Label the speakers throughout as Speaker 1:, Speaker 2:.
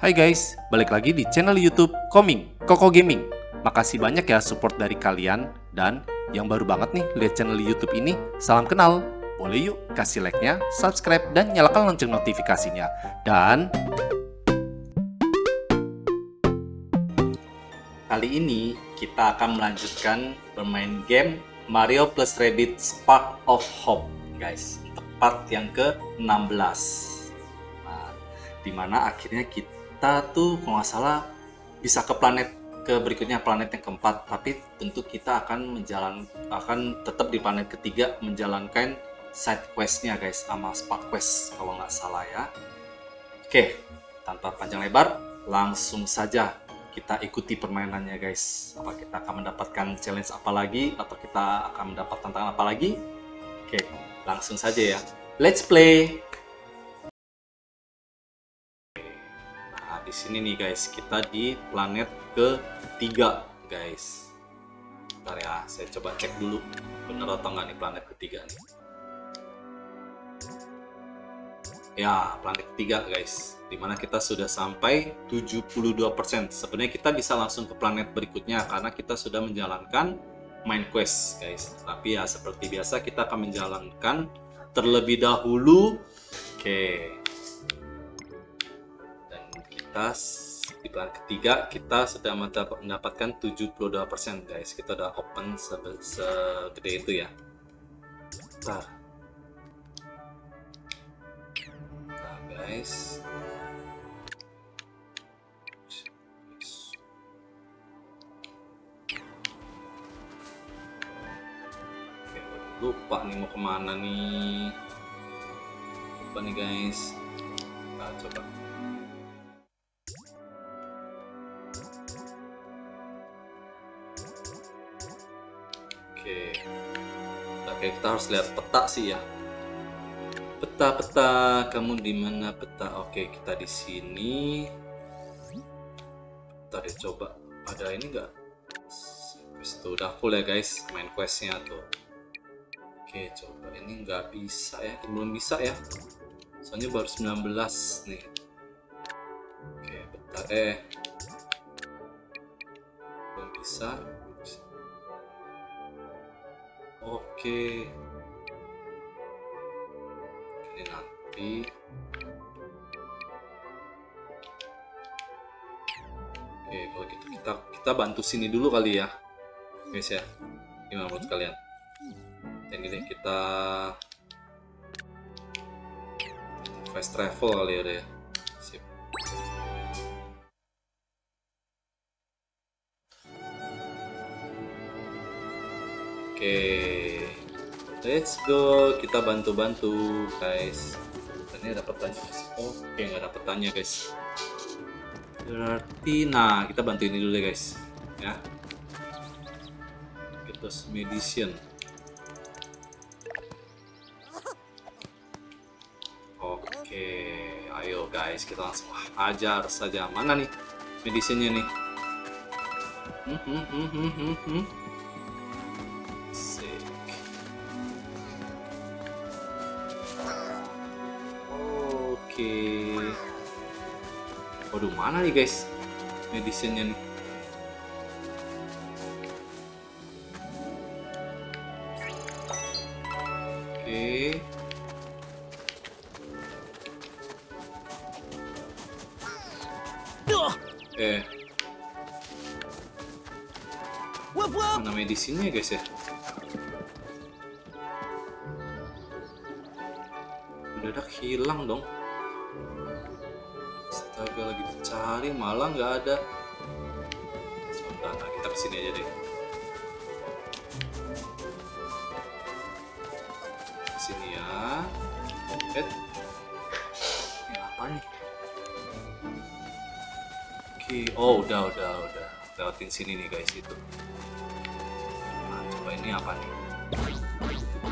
Speaker 1: Hai guys, balik lagi di channel YouTube Koming, Koko Gaming. Makasih banyak ya support dari kalian dan yang baru banget nih lihat channel YouTube ini, salam kenal. Boleh yuk kasih like-nya, subscribe dan nyalakan lonceng notifikasinya. Dan kali ini kita akan melanjutkan bermain game Mario plus Rabbids Spark of Hope, guys. Tepat yang ke-16. Nah, di mana akhirnya kita tuh kalau nggak salah bisa ke planet ke berikutnya planet yang keempat. Tapi tentu kita akan menjalan akan tetap di planet ketiga menjalankan side questnya guys sama spark quest kalau nggak salah ya. Oke tanpa panjang lebar langsung saja kita ikuti permainannya guys. Apa kita akan mendapatkan challenge apa lagi atau kita akan mendapat tantangan apa lagi? Oke langsung saja ya. Let's play di sini nih guys. Kita di planet ketiga guys. Bentar ya saya coba cek dulu bener atau enggak nih planet ketiga nih. Ya planet ketiga guys di mana kita sudah sampai 72% sebenarnya kita bisa langsung ke planet berikutnya karena kita sudah menjalankan main quest guys. Tapi ya seperti biasa kita akan menjalankan terlebih dahulu. Oke kita di planet ketiga kita sudah mendapatkan 72% guys. Kita udah open segede itu ya. Bentar. Nah, guys. Oke, lupa nih mau ke mana nih. Lupa nih guys. Kita coba Oke, kita harus lihat peta sih ya. Peta-peta, kamu di mana peta? Oke, kita di sini. Deh coba. Ada ini enggak? Quest udah full ya guys, main questnya tuh. Oke, coba ini nggak bisa ya, belum bisa ya. Soalnya baru 19 nih. Oke, bentar eh. Belum bisa. Oke. Ini nanti. Oke, kalau gitu kita kita bantu sini dulu kali ya, guys ya. Gimana menurut kalian? Ini deh kita fast travel kali ya deh. Oke, let's go. Kita bantu-bantu, guys. Ini dapat tanya. Oke, nggak dapat tanya, guys. Berarti, nah kita bantu ini dulu deh, guys. Ya. Kita medicine. Oke, ayo guys, kita langsung ajar saja. Mana nih medicine-nya nih? Hmm, hmm, hmm, hmm, hmm, mana nih guys medicine-nya nih? Oke. Eh. Mana medisinya guys ya? Mendadak hilang dong. Astaga lagi dicari malah nggak ada. Sebentar, nah, kita ke sini aja deh. Sini ya. Eh. Ini apa nih? Oke, oh udah udah udah lewatin sini nih guys itu. Nah, coba ini apa nih?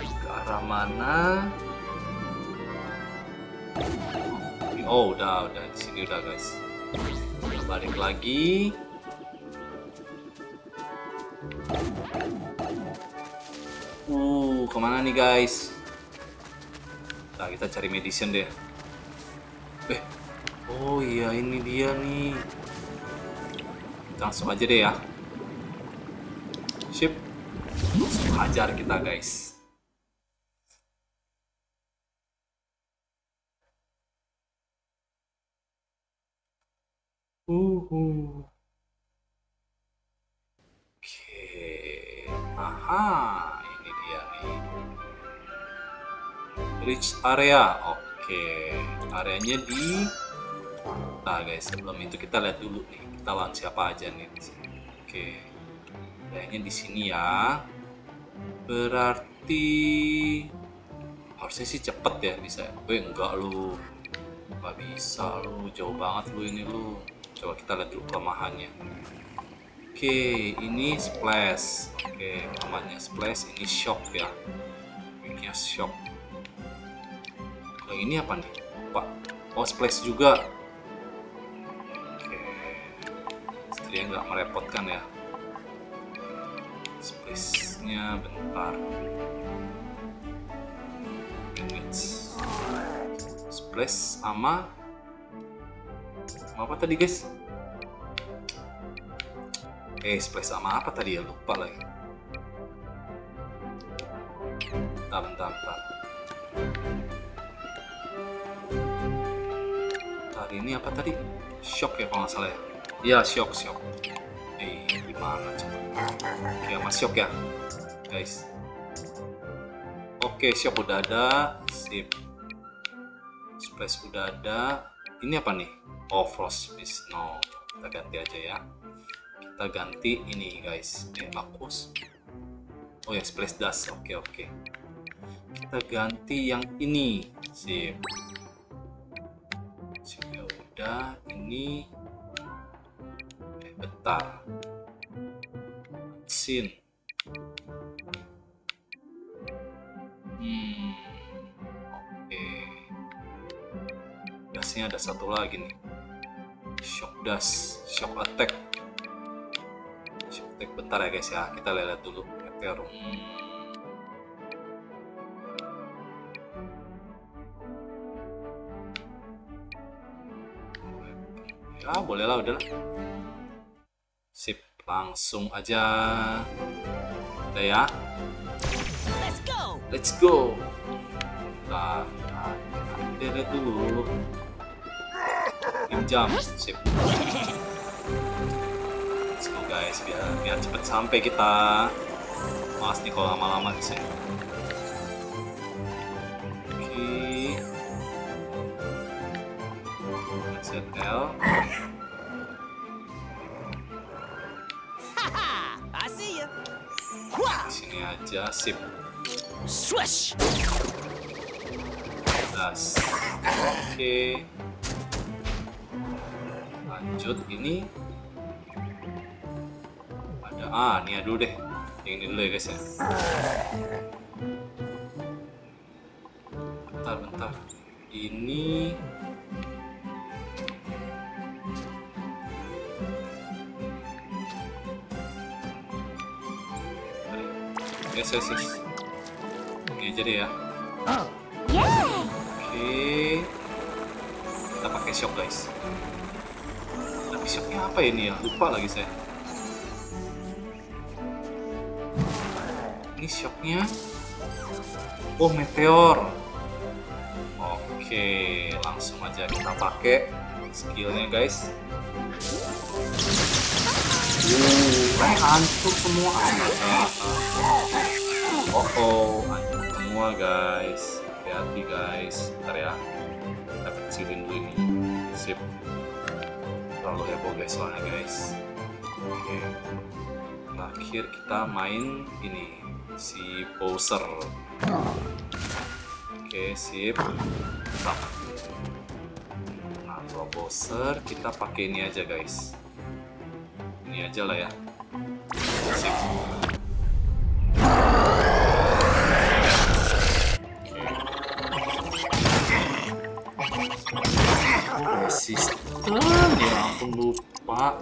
Speaker 1: Ke arah mana? Oh udah udah di sini udah guys. Kita balik lagi. Uh ke mana nih guys? Nah kita cari medicine deh. Eh Oh iya ini dia nih. Langsung aja deh ya. Langsung hajar kita guys. Uhu. Oke. Aha, ini dia nih. Reach area. Oke. Areanya di Nah, guys, sebelum itu kita lihat dulu nih. Kita lawan siapa aja nih. Oke. Kayaknya di sini ya. Berarti harusnya sih cepet ya bisa. Gue enggak lu. Gak bisa lu, jauh banget lu ini lu. Coba kita lihat dulu kelemahannya. Oke, ini splash. Oke, kelemahannya splash, ini shock ya. Weaknya shock. Kalau ini apa nih? Pak. Oh, splash juga. Oke. Setidaknya nggak merepotkan ya. Splashnya bentar. Splash sama apa tadi guys? Eh, splash sama apa tadi ya? Lupa lagi. Bentar, bentar, bentar. Bentar, ini apa tadi? Shock ya kalau nggak salah ya? Iya, shock, shock. Eh, gimana coba? Oke, sama shock ya, guys. Oke, shock udah ada. Sip. Splash udah ada. Ini apa nih? Oh, frost. No, kita ganti aja ya. Kita ganti ini guys. Eh, Marcus. Oh ya, splash dust. Oke, oke. Kita ganti yang ini. Sip. Sip ya udah. Ini. Eh, bentar. Sin. Ada satu lagi nih. Shock dust, shock attack. Shock attack bentar ya guys ya. Kita lihat dulu meteor. Hmm. Ya boleh lah udah lah. Sip, langsung aja. Udah ya.
Speaker 2: Let's go!
Speaker 1: Let's go. Nah, nah, kita lihat dulu. Pinjam, sip. Let's go guys, biar biar cepet sampai kita. Mas nih kalau lama-lama sini. Oke. ZL.
Speaker 2: I see ya!
Speaker 1: Sini aja, sip.
Speaker 2: Swish!
Speaker 1: Oke. Lanjut ini. Ada ah, ini dulu deh. Yang ini dulu ya guys ya. Lupa lagi saya. Ini shocknya. Oh meteor. Oke, langsung aja kita pakai skillnya guys. Uh, eh, hancur semua. Oh, oh, hancur semua guys. Hati-hati guys. Bentar ya. Kita kecilin dulu ini. Sip. Terlalu heboh guys soalnya guys. Oke. Terakhir kita main ini si Bowser. Oke, sip. Mantap. Nah, kalau Bowser kita pakai ini aja guys. Ini aja lah ya. Sip. Resisten ya ampun lupa.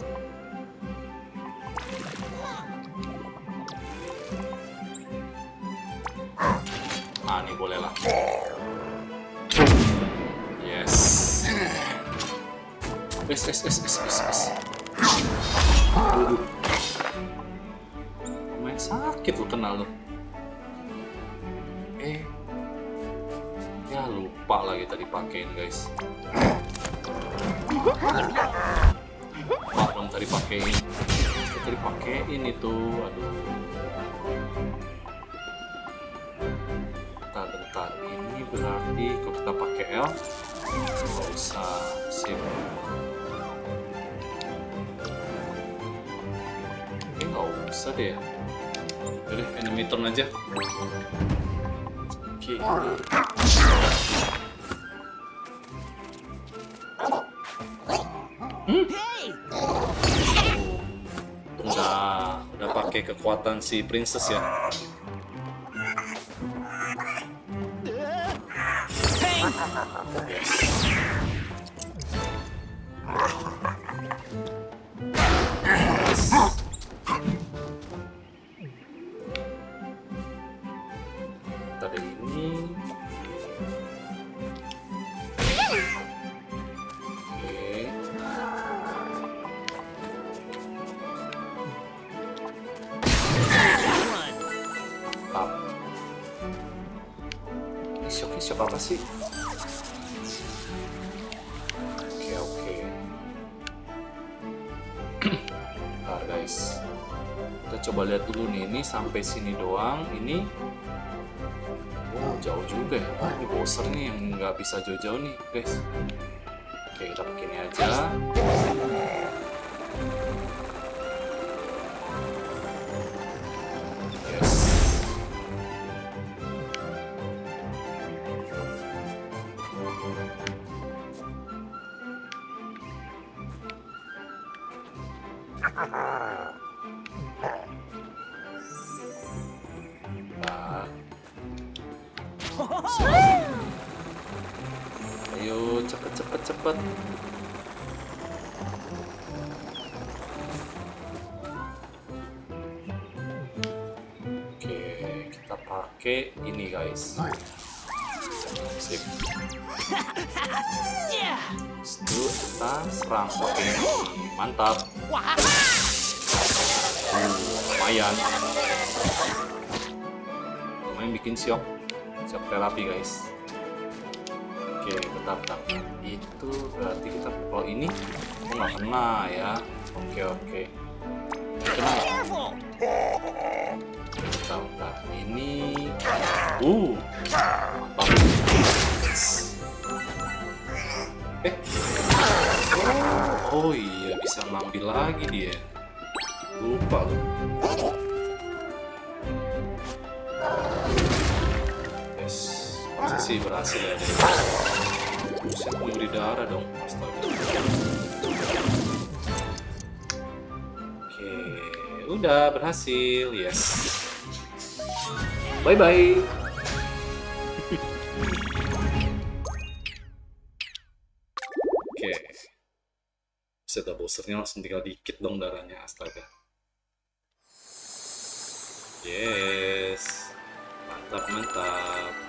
Speaker 1: Ah, ini boleh lah. Yes. Es, es, es, es, es, es. Aduh. Lumayan sakit lu kena lu. Eh. Ya lupa lagi tadi pakein guys. Dong tadi pakein. Tadi pakein itu. Aduh. Bentar, bentar. Ini berarti kalau kita pakai L nggak usah sip. Oke, nggak usah deh. deh, enemy turn aja. Oke.
Speaker 2: Hey!
Speaker 1: Pakai kekuatan si princess ya. Bowser nih yang nggak bisa jauh-jauh nih guys. Oke kita pakai ini aja. Shock shock terapi guys. Oke bentar bentar. Itu berarti kita kalau ini? Oh nggak kena ya. Oke oke. Kena?
Speaker 2: Careful!
Speaker 1: bentar bentar. Ini. Uh. Mantap eh. Oh, oh iya bisa ngambil lagi dia. Lupa lu. yes sih berhasil ya deh buset darah dong astaga. Oke udah berhasil yes. Bye bye oke. Buset, bossernya langsung tinggal dikit dong darahnya astaga. Yes. Mantap, mantap.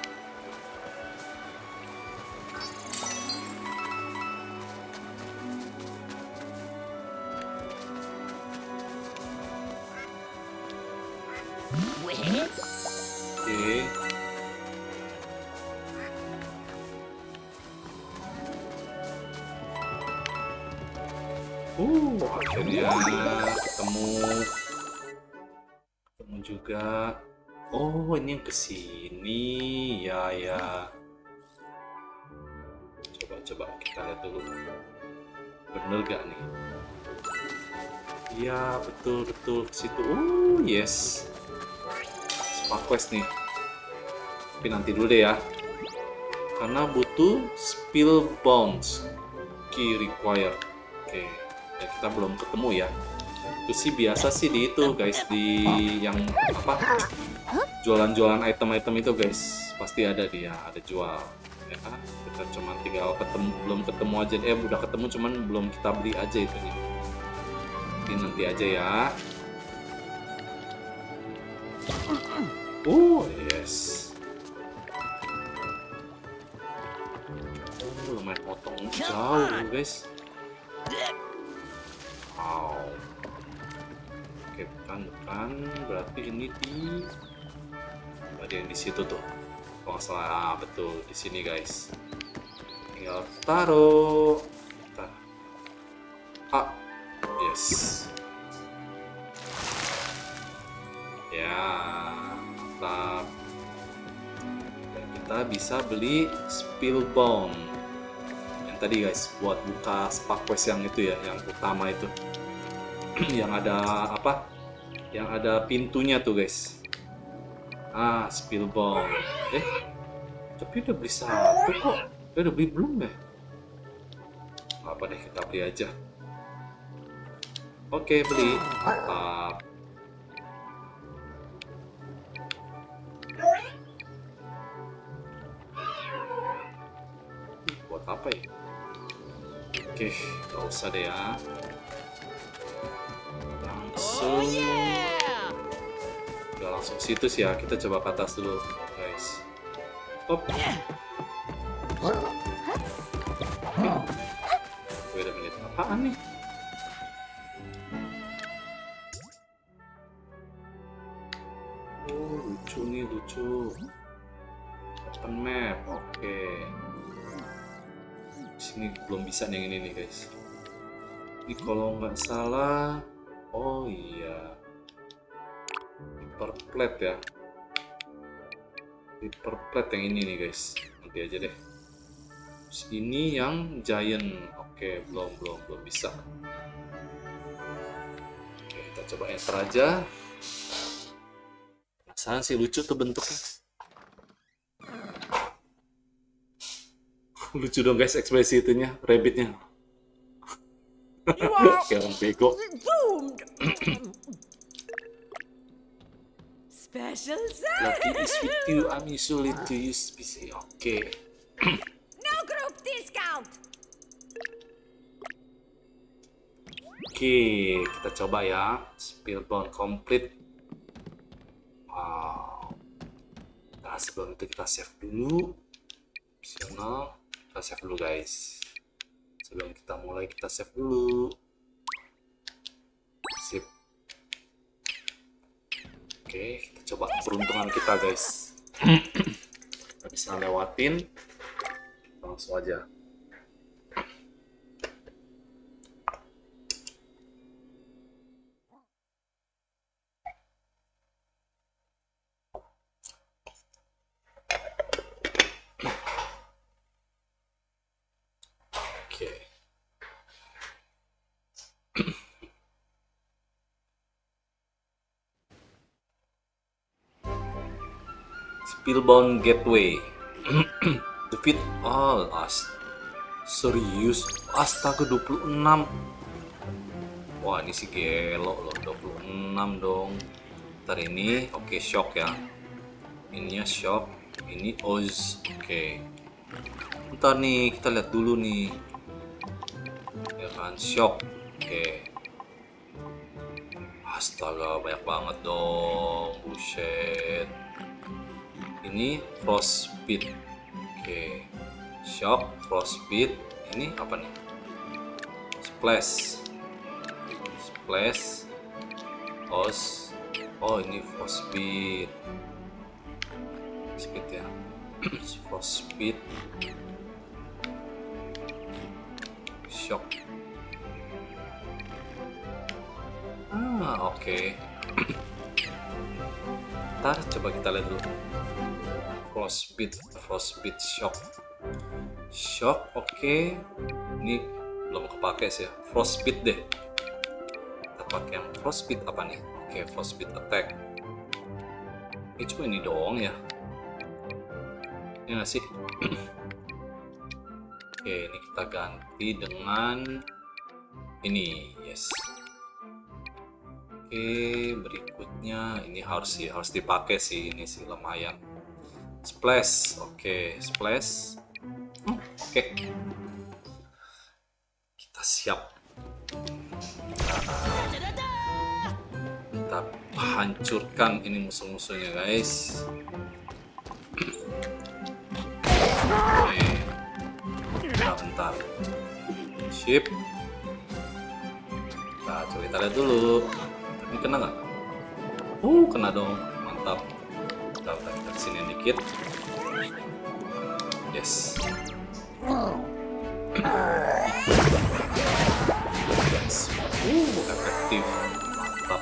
Speaker 1: Ketemu ketemu juga. Oh, ini yang ke sini. Ya, ya. Coba, coba kita lihat dulu. Bener gak nih? Iya, betul, betul. Ke situ. Oh, yes. Spark quest nih. Tapi nanti dulu deh ya. Karena butuh spill bounce. Key required. Oke. Ya, kita belum ketemu ya. Itu sih biasa sih di itu guys di yang apa jualan-jualan item-item itu guys. Pasti ada dia ada jual ya kan? Kita cuma tinggal ketemu belum ketemu aja. Eh udah ketemu cuman belum kita beli aja itunya Jadi nanti aja ya. Oh nggak salah, ah, betul di sini guys. Tinggal taruh. Tah. Ah, yes. Ya, mantap. Dan kita bisa beli Spillbound. Yang tadi guys, buat buka spark quest yang itu ya, yang utama itu. yang ada apa? Yang ada pintunya tuh guys. Ah, Spillbound. Eh, tapi udah beli satu kok. Eh, udah beli belum ya? Apa deh, kita beli aja. Oke, beli. Mantap. Buat apa ya? Oke, nggak usah deh ya.
Speaker 2: Oh
Speaker 1: Langsung. Udah langsung situs ya. Kita coba ke atas dulu, guys. Hop. Wait a minute. Apaan nih? Oh, lucu nih, lucu. Open map, oke. Sini belum bisa nih yang ini nih, guys. Ini kalau nggak salah, oh iya, paper plate ya. Paper plate yang ini nih, guys. Nanti aja deh. Terus ini yang giant, oke, belum belum belum bisa. Oke, kita coba enter aja. Penasaran sih lucu tuh bentuknya. lucu dong guys ekspresi itunya, rabbitnya. Kayak orang bego.
Speaker 2: Special
Speaker 1: Lucky is with you, I'm usually to use PC. Oke.
Speaker 2: No group discount!
Speaker 1: Oke, kita coba ya. Spillbound complete. Wow. Nah, sebelum itu kita save dulu. Optional. Kita save dulu guys. Sebelum kita mulai kita save dulu. Oke, kita coba peruntungan kita guys. bisa lewatin. Langsung aja. Spillbound Gateway. Defeat all as serius? Astaga 26 wah ini sih gelo loh 26 dong. Ntar ini oke shock ya. Ininya shock. Ini oz oke. Ntar nih kita lihat dulu nih. Ya kan shock oke. Astaga banyak banget dong. Buset ini frostbite. Oke. Shock frostbite. Ini apa nih? Splash. Splash. Os. Oh ini frostbite. Speed ya. Frostbite. Shock. Ah oke. Ntar coba kita lihat dulu frostbite frostbite shock. Shock oke. Ini belum kepake sih ya. Frostbite deh. Kita pakai yang frostbite apa nih? Oke frostbite attack. Ini cuma ini doang ya. Ini nggak sih? Oke ini kita ganti dengan ini. Yes. Oke berikutnya ini harus sih harus dipakai sih ini sih. Lumayan splash. Oke splash. Hmm, oke. Kita siap. Kita hancurkan ini musuh-musuhnya guys. Oke. Bentar bentar. Sip. Nah coba kita lihat dulu. Ini kena nggak? Uh, kena dong. Mantap. Kita, kita, kita ke sini dikit. Yes. Yes. Uh, efektif. Mantap.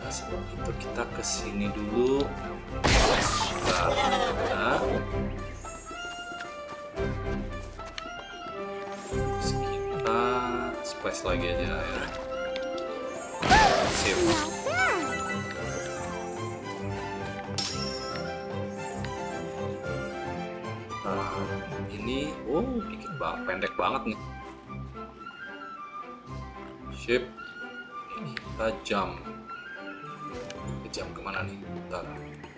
Speaker 1: Nah, sebelum kita ke sini dulu. Nah, nah. Kita lagi aja ya. Sip. Nah, ini oh dikit banget, pendek banget nih. Sip. Ini kita. Ke jump ke mana nih? Bentar.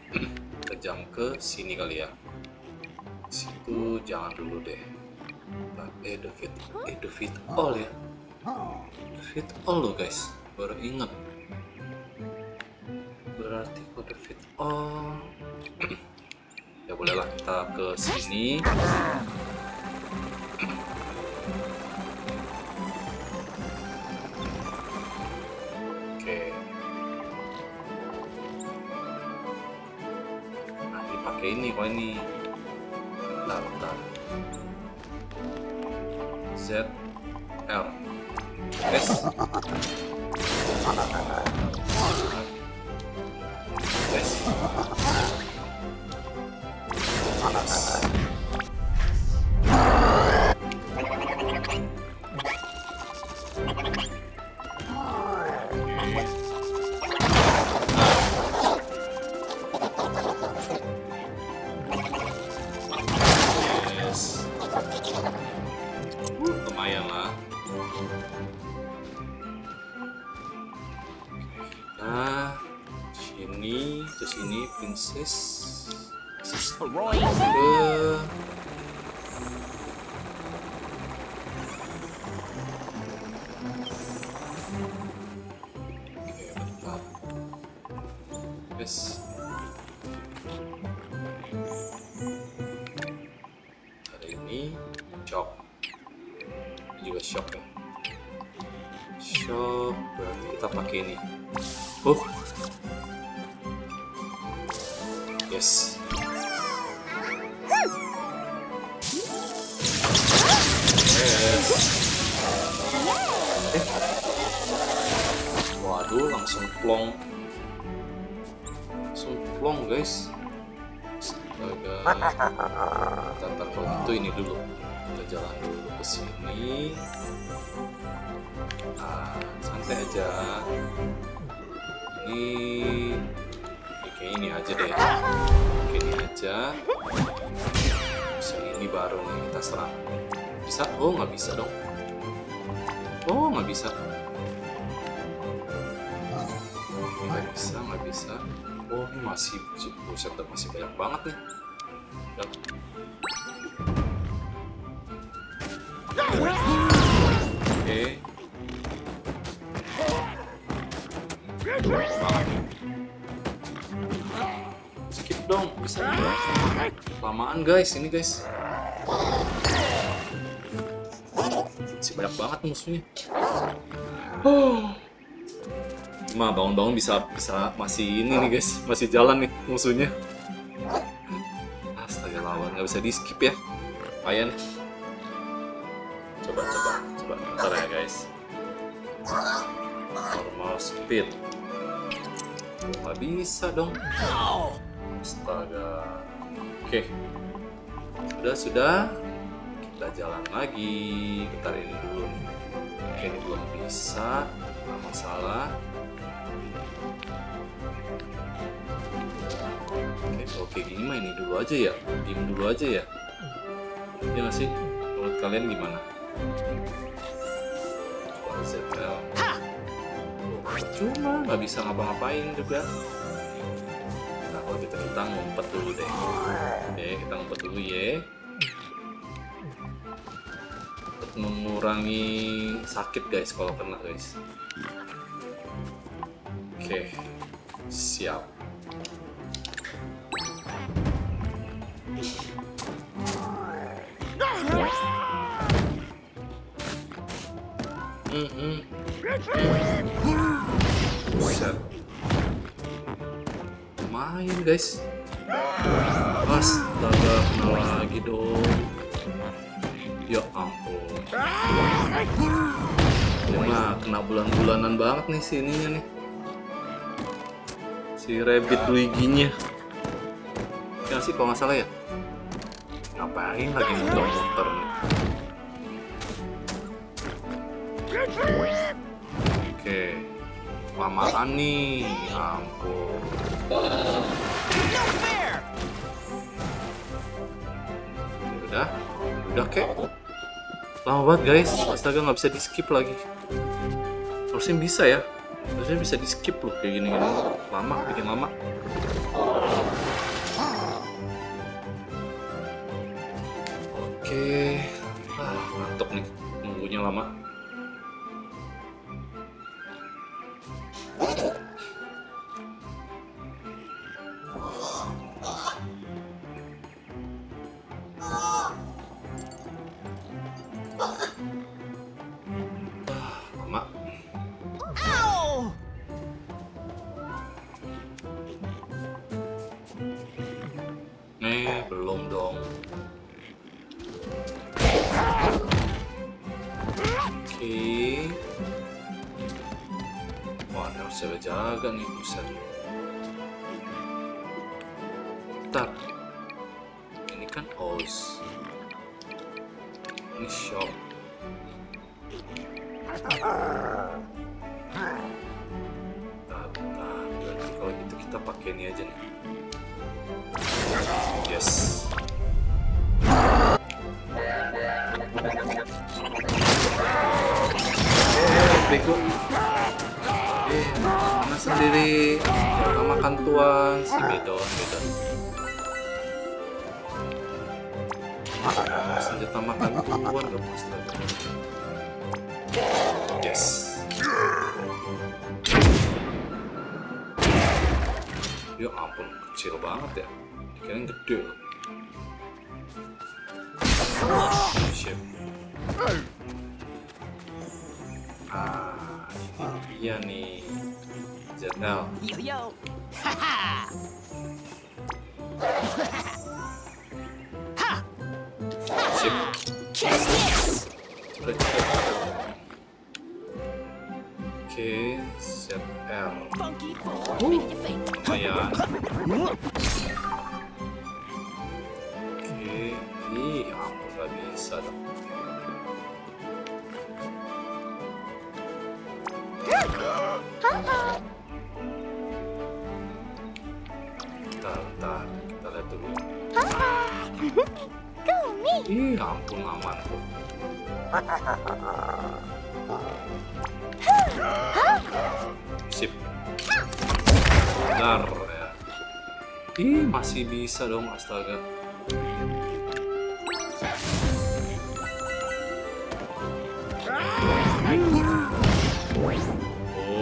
Speaker 1: Kita ke sini kali ya. Situ jangan dulu deh. Eh, the fit, eh, the fit all ya. The fit all loh guys. Baru inget. Fit all. ya bolehlah kita ke sini. Buset masih banyak banget nih. Oke. Nih. Skip dong, bisa? Lamaan guys, ini guys. Masih banyak banget musuhnya. Oh. Cuma bangun-bangun bisa bisa masih ini nih guys, masih jalan nih musuhnya. Astaga lawan nggak bisa di skip ya, lumayan. Coba coba coba, bentar ya guys. Normal speed. Nggak bisa dong. Astaga. Oke. Sudah sudah. Kita jalan lagi. Bentar ini dulu. Oke, ini belum bisa. Nggak masalah. Oke, oke gini mah ini dulu aja ya. Diem dulu aja ya. Ya nggak sih? Menurut kalian gimana? ZL. Cuma nggak bisa ngapa-ngapain juga. Nah, kalau gitu kita ngumpet dulu deh. Oke, kita ngumpet dulu ya. Untuk mengurangi sakit guys kalau kena guys. Oke, siap. Buset. Lumayan guys. Astaga, kena lagi dong. Ya ampun. Ini mah kena bulan-bulanan banget nih sininya nih. Si Rabbit Luigi-nya. Ya sih kalau ya. Ngapain lagi muter-muter nih? Oke. Lamaan nih. Ya ampun. Udah, udah kek. Lama banget guys, astaga nggak bisa di skip lagi. Harusnya bisa ya, harusnya bisa di skip loh kayak gini gini. Lama, bikin lama. Oke, ah, ngantuk nih, nunggunya lama. Lama. Harus jaga-jaga nih, buset. Bentar. Ini kan Oz. Ini shop. Kalau gitu kita pakai ini aja nih. Yes. Eh, bego. Sendiri? Makan tuan. Si bedon, bedon. Ah, senjata makan tuan gak astaga. Yes. Ya ampun, kecil banget ya. Dikirain gede loh. Shit. Ah, ini dia nih. ZL.
Speaker 2: Yo yo! Ha ha! ha!
Speaker 1: Sip.
Speaker 2: Catch this!
Speaker 1: Cepet, cepet, cepet. Oke, ZL.
Speaker 2: Funky four in your face.
Speaker 1: Lumayan. Oke, ih ampun gak bisa dong. Bentar, dulu. Ih, ampun aman. Sip. Bentar ya. Ih, masih bisa dong astaga.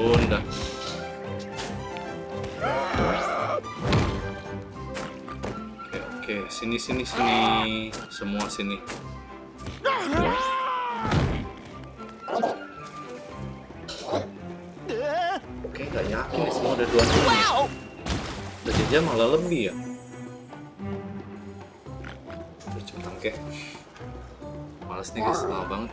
Speaker 1: Bunda. Oke, sini sini sini. Semua sini. Oke, nggak yakin nih semua ada dua.
Speaker 2: Wow!
Speaker 1: Udah jajan malah lebih ya. Udah cepetan kek. Males nih guys, lama banget.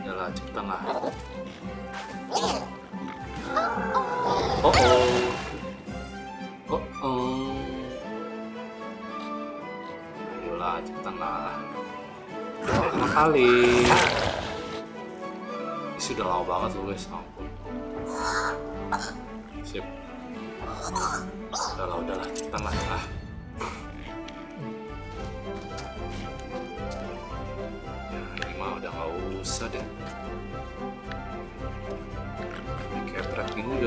Speaker 1: Udah lah, cepetan lah. Oh oh. Oh oh. Ayolah, cepetan lah. Pertama kali. Ini sudah lama banget loh guys, ampun. Sip. Udahlah, udahlah, cepetan lah. Ah.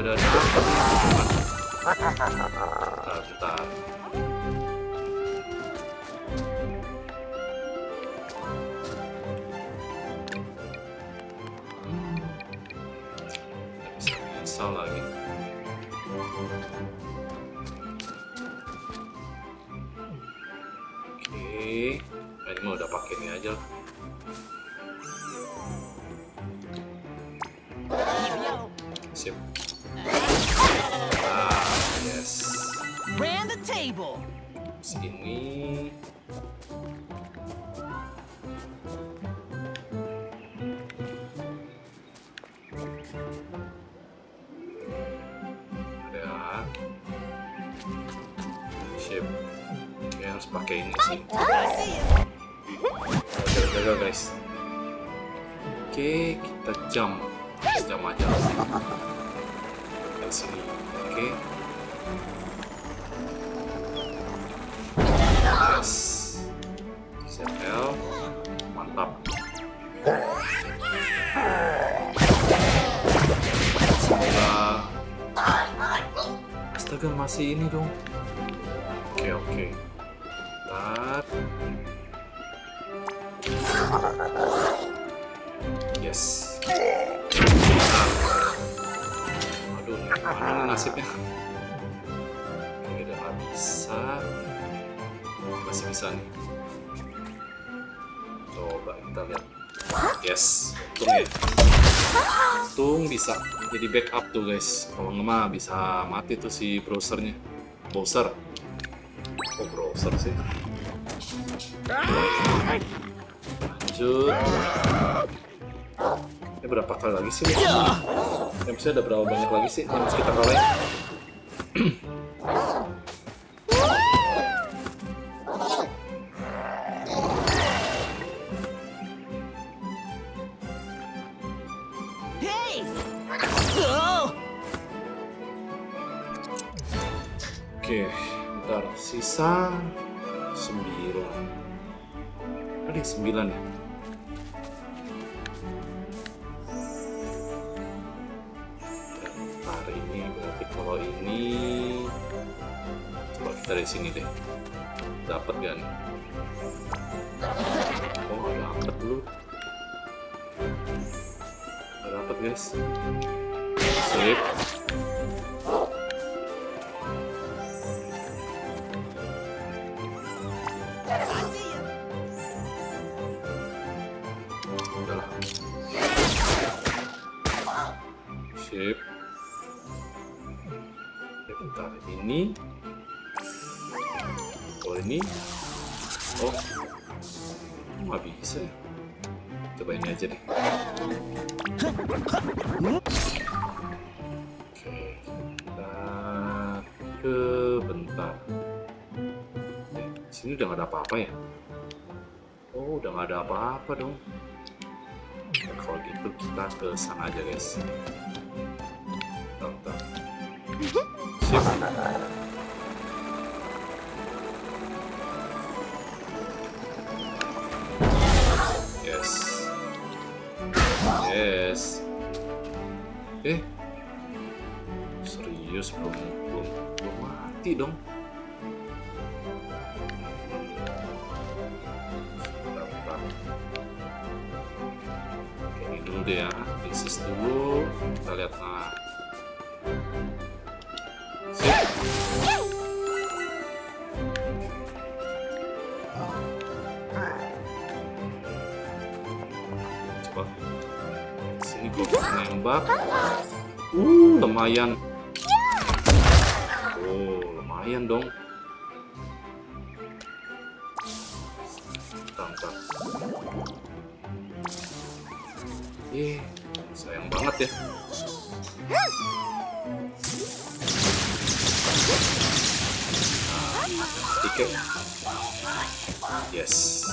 Speaker 1: Kepret ini udah sini. Ada. Sip Oke, harus pakai ini sih. Jaga-jaga guys. Oke kita jam jam aja dari sini oke yes ZL mantap semoga astaga masih ini dong oke oke Bentar. Yes. Aduh, mana nasibnya? Nggak bisa. Masih bisa nih. Coba kita lihat. Yes, untung ya. Untung bisa jadi backup tuh guys. Kalau nggak mah bisa mati tuh si browsernya. Browser. Oh browser sih. Lanjut. Ini berapa kali lagi sih? MC ada berapa banyak lagi sih yang harus kita kalahin? Sisa 9. Ada 9 ya? Bentar, ini berarti kalau ini... Coba kita dari sini deh. Dapat nih? Oh, dulu. Nggak dapet guys. Sip. Ini. Oh, ini. Oh. Nggak bisa ya. Coba ini aja deh. Oke. Kita ke bentar. Eh, sini udah nggak ada apa-apa ya? Oh, udah nggak ada apa-apa dong. Kalau gitu kita ke sana aja guys. Bentar, bentar. Sip. Yes. Yes. Eh. Serius belum belum belum mati dong. Nembak. Uh, lumayan. Oh, lumayan dong. Bentar, bentar. Eh, sayang banget ya. Tiket. Yes.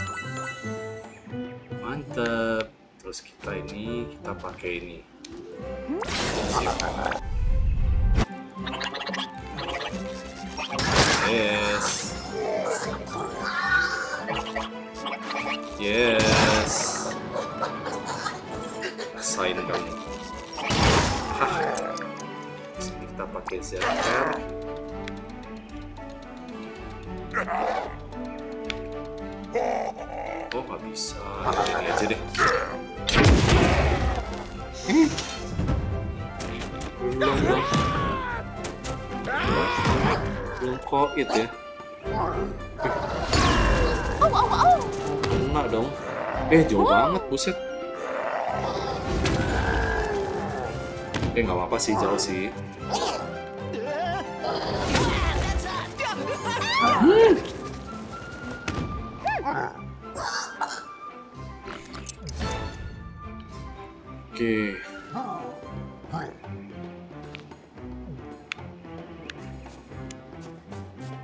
Speaker 1: Mantap. Terus kita ini kita pakai ini. Yes. Yes. Rasain kamu. Hah. Kita pakai ZR. Oh nggak bisa. Ini aja deh. Belum dong. Belum koit ya.
Speaker 2: Oh, oh, oh.
Speaker 1: Kena dong. Eh jauh banget buset. Eh nggak apa-apa sih jauh sih.
Speaker 2: That's
Speaker 1: Oke.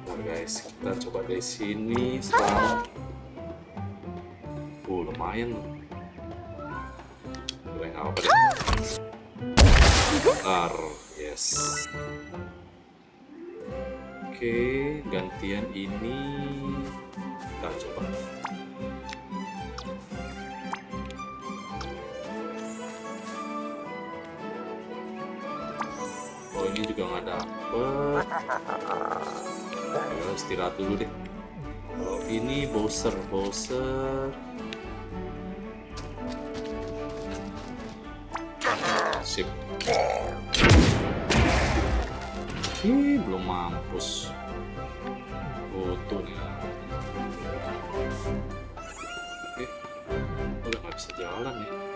Speaker 1: Bentar guys, kita coba dari sini sekarang. Oh lumayan nggak apa deh. Bentar, yes. Oke, gantian ini kita coba. Ini juga nggak dapet. Ya, istirahat dulu deh. Oh ini Bowser, Bowser. Sip. Ih, belum mampus. Butuh nih. Eh, udah nggak bisa jalan ya.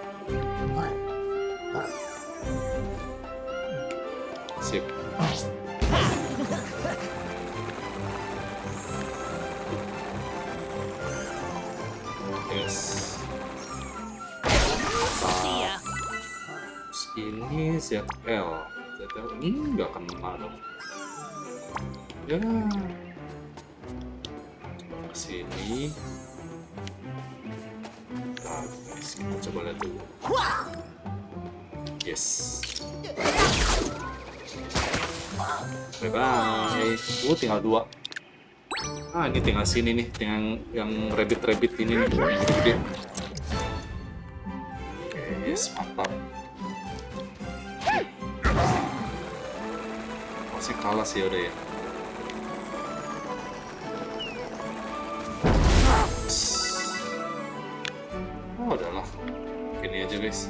Speaker 1: Ini ZL. ZL hmm, nggak kena dong. Ya. Coba ke sini. Nah, kita coba lihat dulu. Yes. Bye bye. Oh, tinggal dua. Ah, ini tinggal sini nih, tinggal yang rabbit-rabbit ini nih, gede-gede. Yes, mantap. Masih kalah sih udah ya. Oh, udahlah. Gini aja, guys.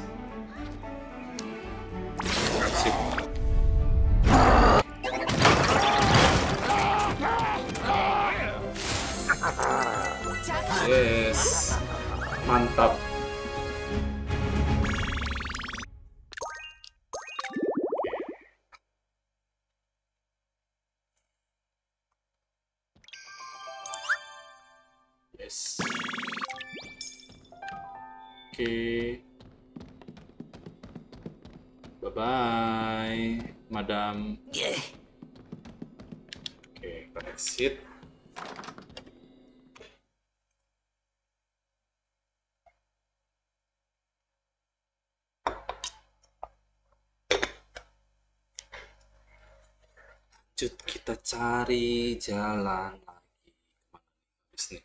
Speaker 1: Cari jalan lagi. Habis nih.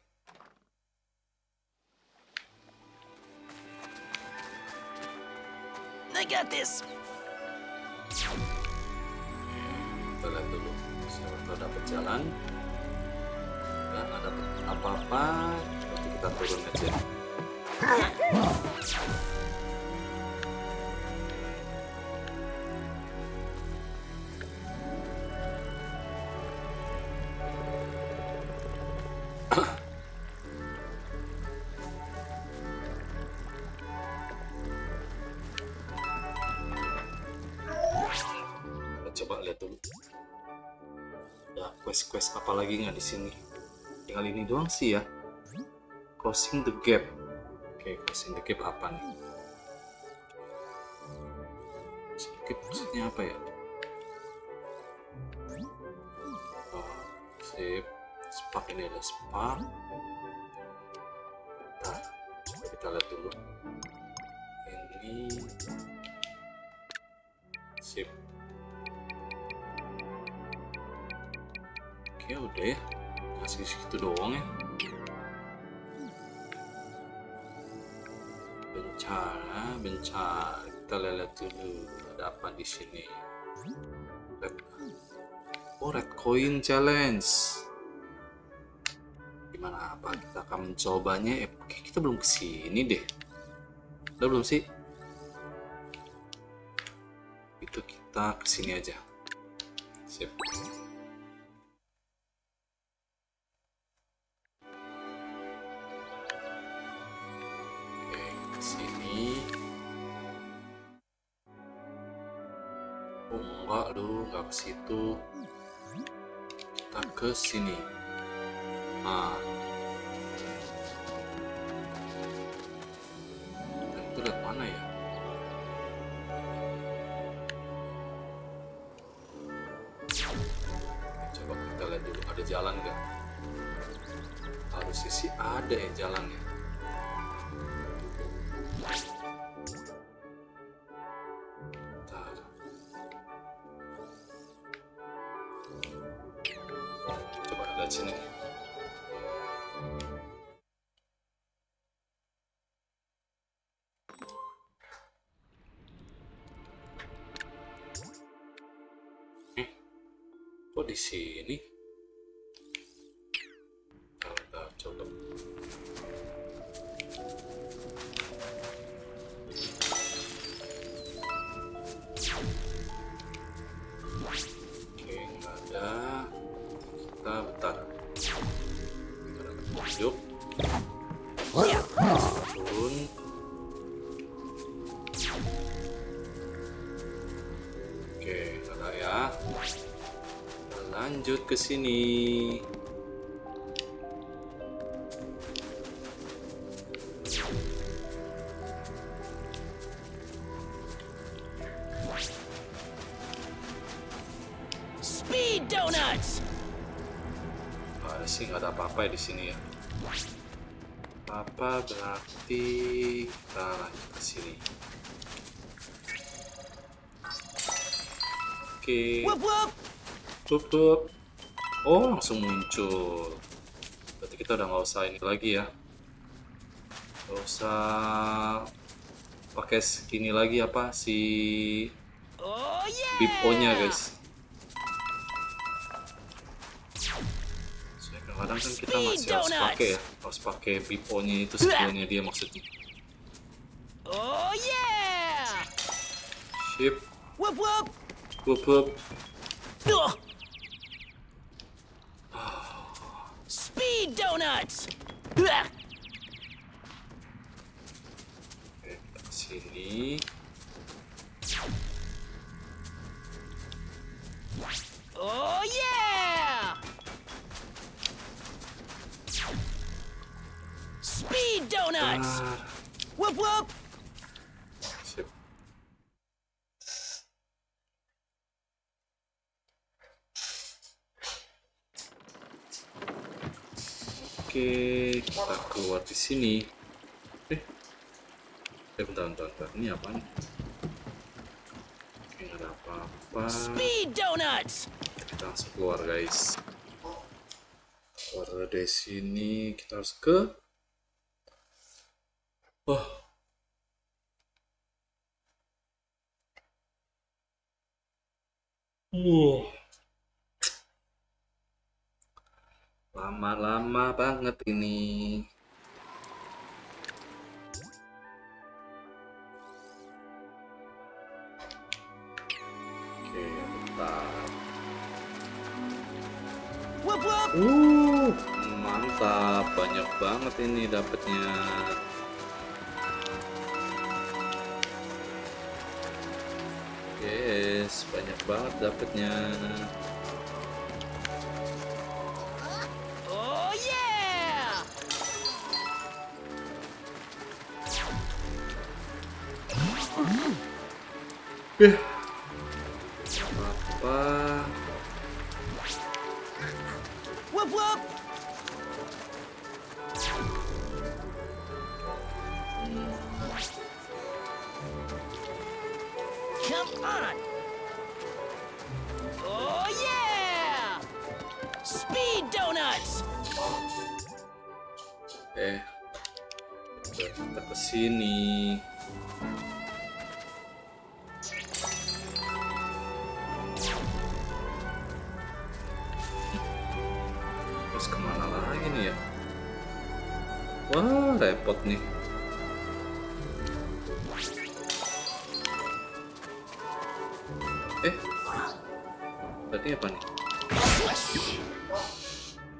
Speaker 2: I got this.
Speaker 1: Kita lihat dulu. Siapa dapat jalan. Nggak dapat apa-apa. Nanti kita turun aja. Lagi nggak di sini? Tinggal ini doang sih ya. Crossing the gap. Oke, crossing the gap apa nih? Gap maksudnya apa ya? Oh, sip. Spark ini ada spark. Nah, kita lihat dulu. Ini sini. Red. Oh red coin challenge. Gimana apa kita akan mencobanya? Eh, Kita belum ke sini deh. Udah belum sih? Itu kita ke sini aja. Sip kita ke sini. Eh, kok di sini? Sini.
Speaker 2: Speed donuts!
Speaker 1: Ada sih, nggak ada apa-apa ya di sini ya. Apa berarti kita lanjut ke sini. Oke. Tup, tup. Oh, langsung muncul. Berarti kita udah nggak usah ini lagi ya. Nggak usah pakai ini lagi apa si
Speaker 2: Oh yeah!
Speaker 1: Bipo-nya guys. Kadang-kadang kan kita masih harus pakai ya, harus pakai Bipo-nya itu skillnya dia maksudnya.
Speaker 2: Oh yeah!
Speaker 1: Ship,
Speaker 2: Whoop whoop!
Speaker 1: wup wup. Ini apa nih? Oke, nggak ada apa-apa.
Speaker 2: Speed donuts!
Speaker 1: Kita langsung keluar, guys. Keluar dari sini, kita harus ke... Oh, Wow. Lama-lama banget ini. Ini dapetnya. Yes, banyak banget dapetnya.
Speaker 2: Oh yeah!
Speaker 1: Apa? Ke sini. Terus ke mana lagi nih ya? Wah, repot nih. Eh, berarti apa nih?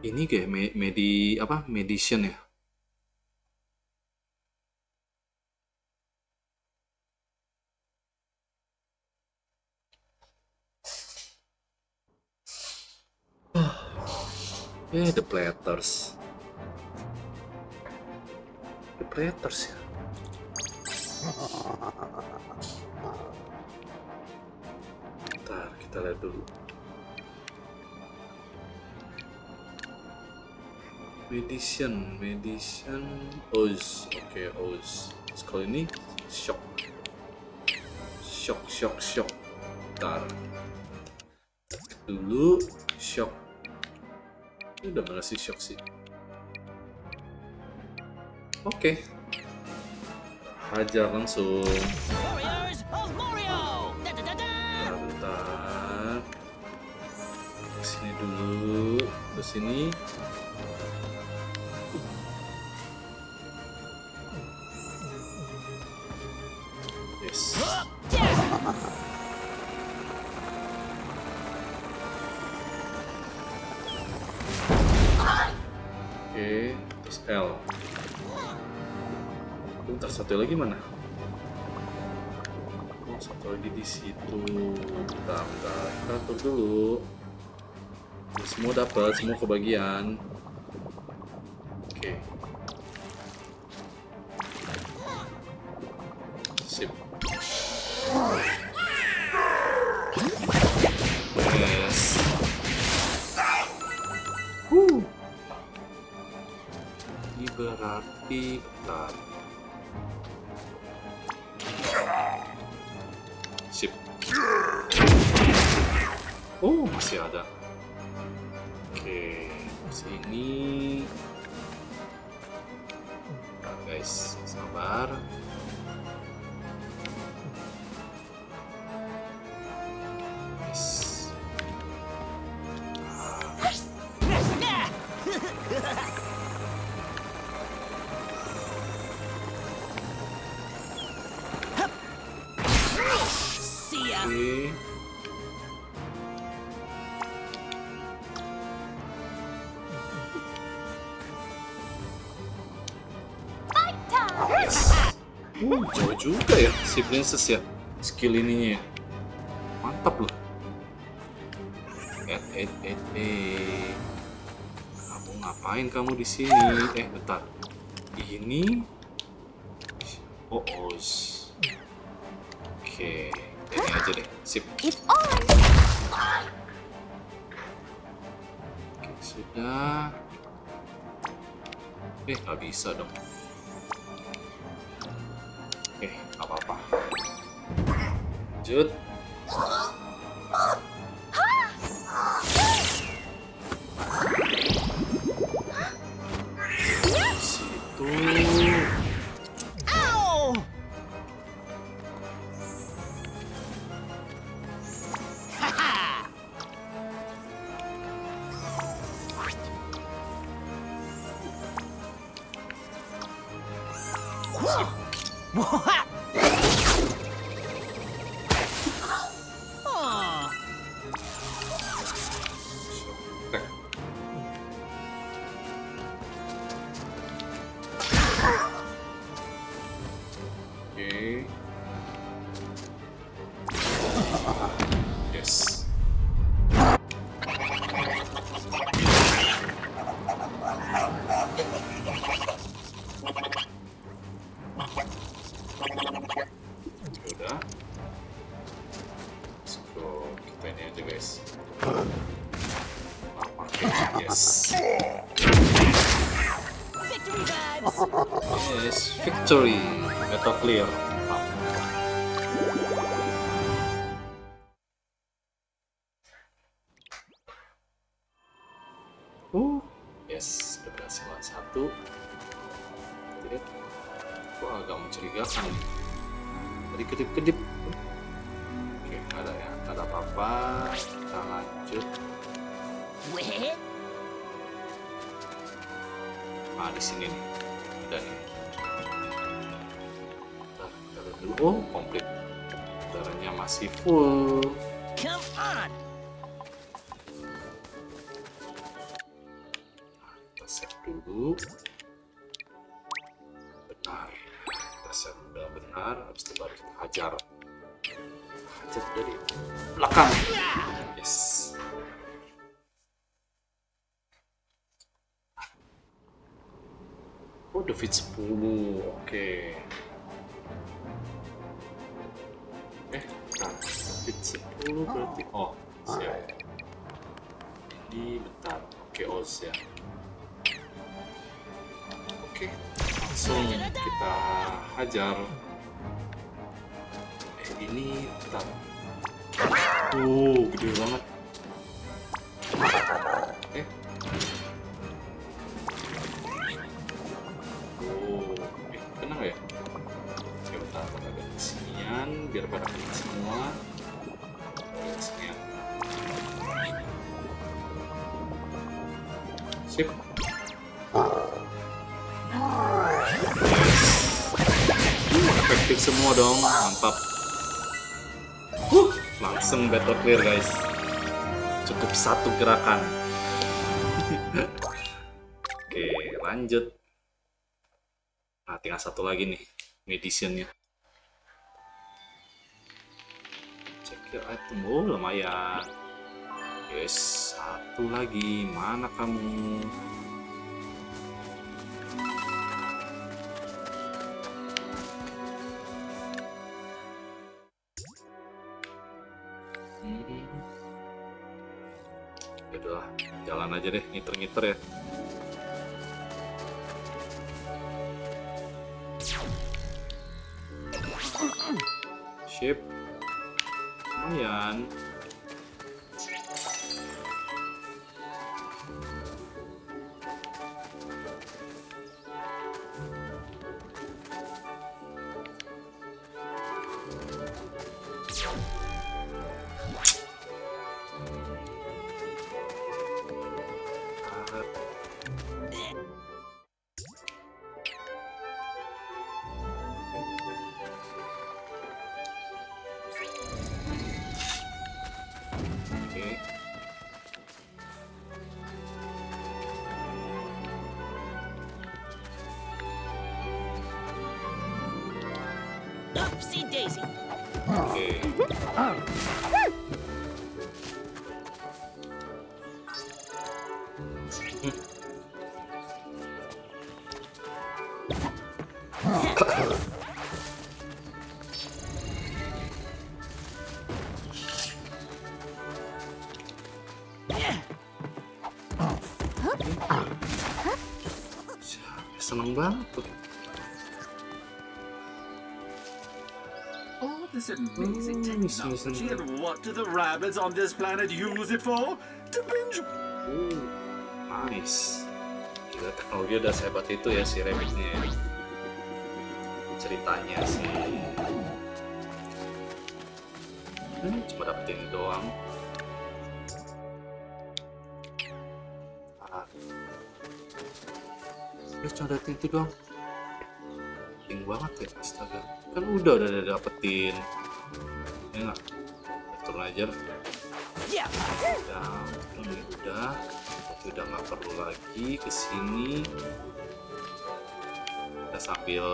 Speaker 1: Ini kayak me- medi apa? Medicine ya? Eh, The Platters. The Platters ya. Bentar, kita lihat dulu. Medicine, medicine, Oz, oke Oz. Terus kalau ini shock, shock, shock, shock. Bentar. Dulu shock. Ini udah sih shock sih? Oke. Hajar langsung.
Speaker 2: Da!
Speaker 1: Bentar. Ke sini dulu. Ke sini. Satu lagi mana? Oh, satu lagi di situ. Bentar. Kita atur dulu. Semua dapat, semua kebagian. Uh, jauh juga ya si Princess ya skill ininya ya. Mantap loh. Eh, eh, eh, eh. Kamu ngapain kamu di sini? Eh, bentar. Ini Oh, Oz. Oke, ini aja deh. Sip.
Speaker 3: It's on!
Speaker 1: Oke, sudah. Eh, nggak bisa dong. Lanjut. Oh, defeat 10. Oke. Eh, nah, defeat 10 berarti. Oh, siap. Ini bentar. Oke, Oz ya. Oke, langsung kita hajar. Eh, ini bentar. Oh, gede banget. Kesinian, biar pada kena semua. Sip. Efektif semua dong, mantap. Huh, langsung battle clear guys. Cukup satu gerakan. Oke, lanjut. Nah, tinggal satu lagi nih, medicine-nya. Your item. Oh, lumayan. Yes, satu lagi. Mana kamu? Hmm. Udah, jalan aja deh, ngiter-ngiter ya. Sip. Lumayan. Ah, Oh, amazing.
Speaker 3: and what do the rabbits on this planet use it for? To binge.
Speaker 1: Uh, nice. Gila teknologi udah sehebat itu ya si Rabbitnya ya. Ceritanya sih. Hmm, cuma dapetin ini doang. Ah. Udah cuma dapetin itu doang. Penting banget ya, astaga. Kan udah, udah dapetin. Ya nggak? Turun aja.
Speaker 2: Yeah.
Speaker 1: Udah, udah. Tapi udah nggak perlu lagi ke sini. Kita sambil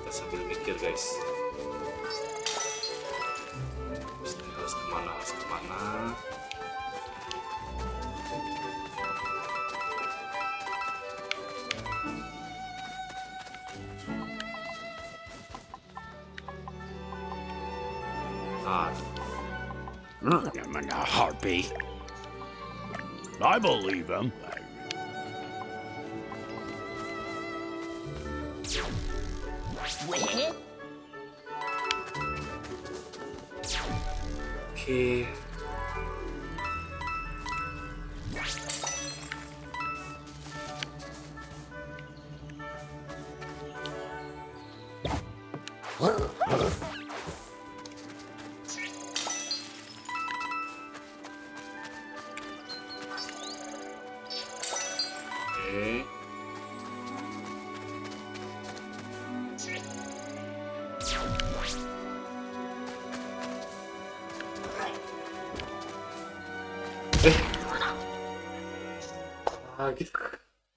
Speaker 1: kita sambil mikir guys. Terus harus ke mana? Harus ke mana?
Speaker 4: I'm in a heartbeat. I believe him.
Speaker 2: What?
Speaker 1: Oke.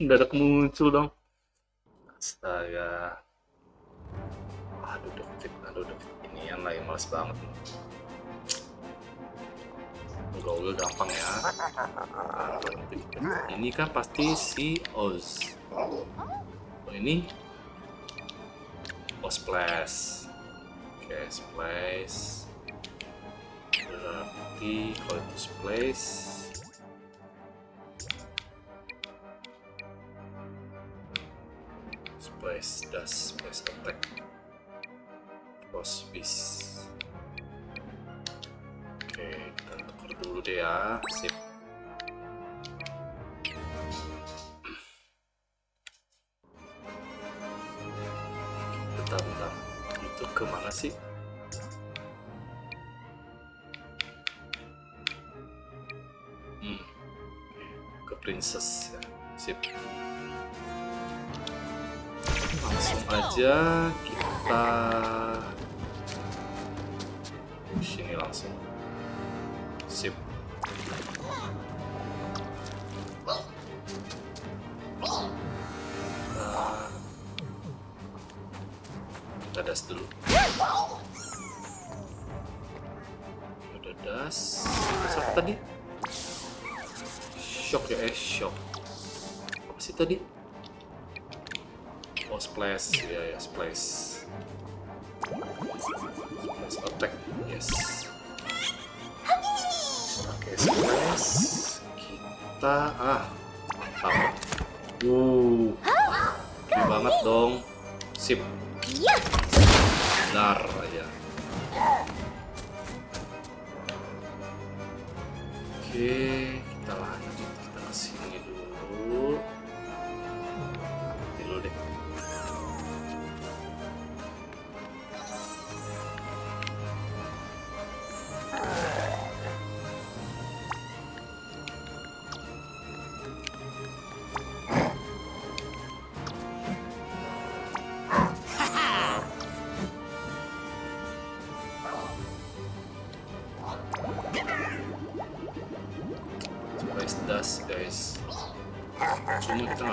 Speaker 1: Mendadak muncul dong. Astaga. Aduh, fit, aduh, fit. Ini yang lain males banget. Gaul gampang ya. Ini kan pasti si Oz. Oh ini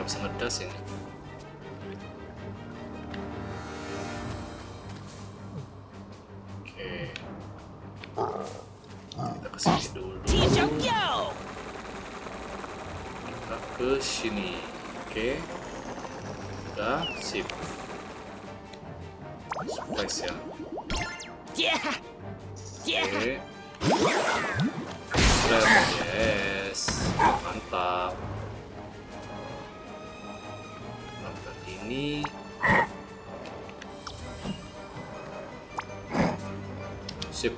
Speaker 1: nggak bisa ngedas ini oke kita ke
Speaker 2: sini dulu
Speaker 1: kita ke sini oke udah sip spice ya! Oke. Grab, yes. Mantap. Ini. Sip.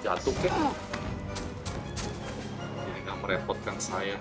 Speaker 1: Jatuh kek. Jadi nggak merepotkan saya.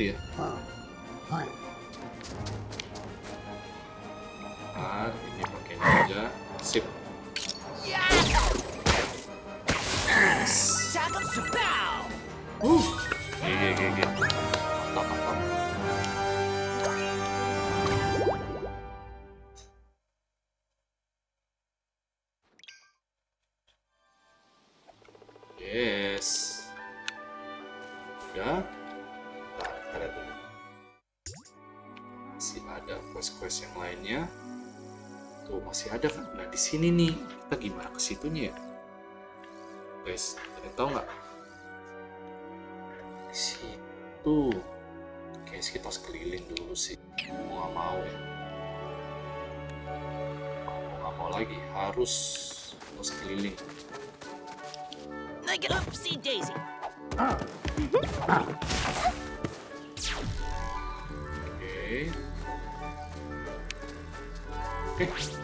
Speaker 1: Juga ya sini nih. Kita gimana ke situnya ya? Guys, ada yang tahu nggak? Situ. Kayaknya kita harus keliling dulu sih. Mau nggak mau ya. Mau nggak mau lagi. Harus harus keliling.
Speaker 2: Like oopsie daisy.
Speaker 1: Oke. Oke. Oke. Oke.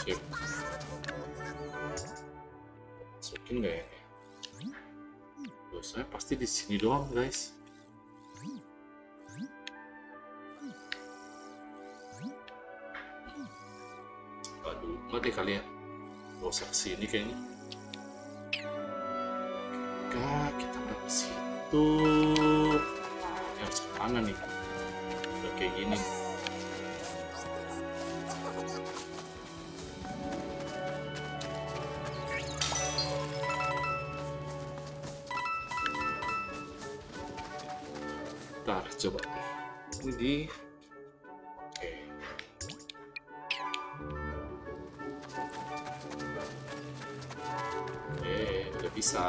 Speaker 1: Sip. Masukin nggak ya? Dosanya pasti di sini doang, guys. Aduh, nggak deh kali ya. Gak usah ke sini kayaknya. Enggak, kita nggak ke situ. Harus ke nih? Udah kayak gini. Di... Oke. Eh, udah bisa.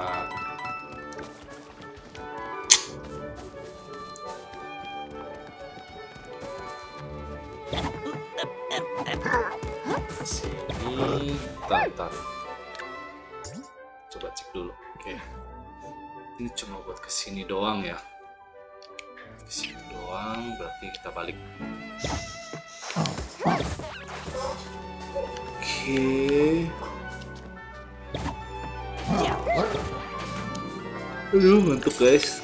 Speaker 1: Sini, tar. Coba cek dulu. Oke. Ini cuma buat ke sini doang ya. Kita balik. Oke. Aduh, ngantuk guys.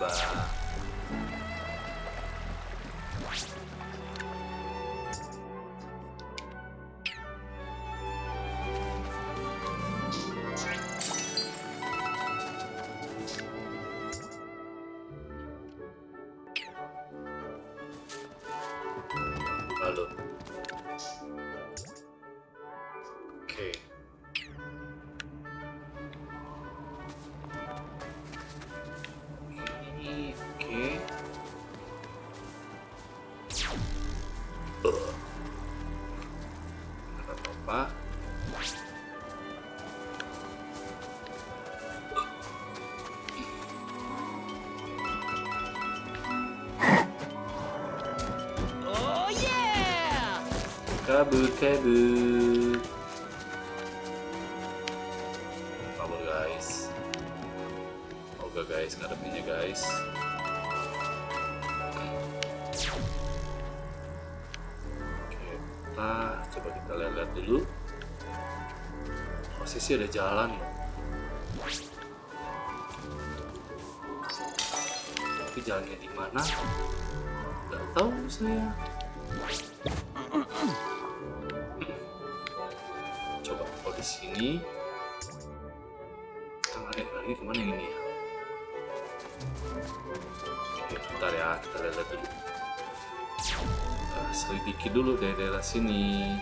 Speaker 2: Bye.
Speaker 1: Kabur, kabur. Kabur guys. Oke guys, ngadepinnya guys. Kita coba kita lihat dulu. Posisi ada jalan tapi jalannya di mana nggak tahu saya sini kita lari lari ke mana ini? Ya bentar ya kita lihat dulu. Nah, selidiki dulu daerah-daerah sini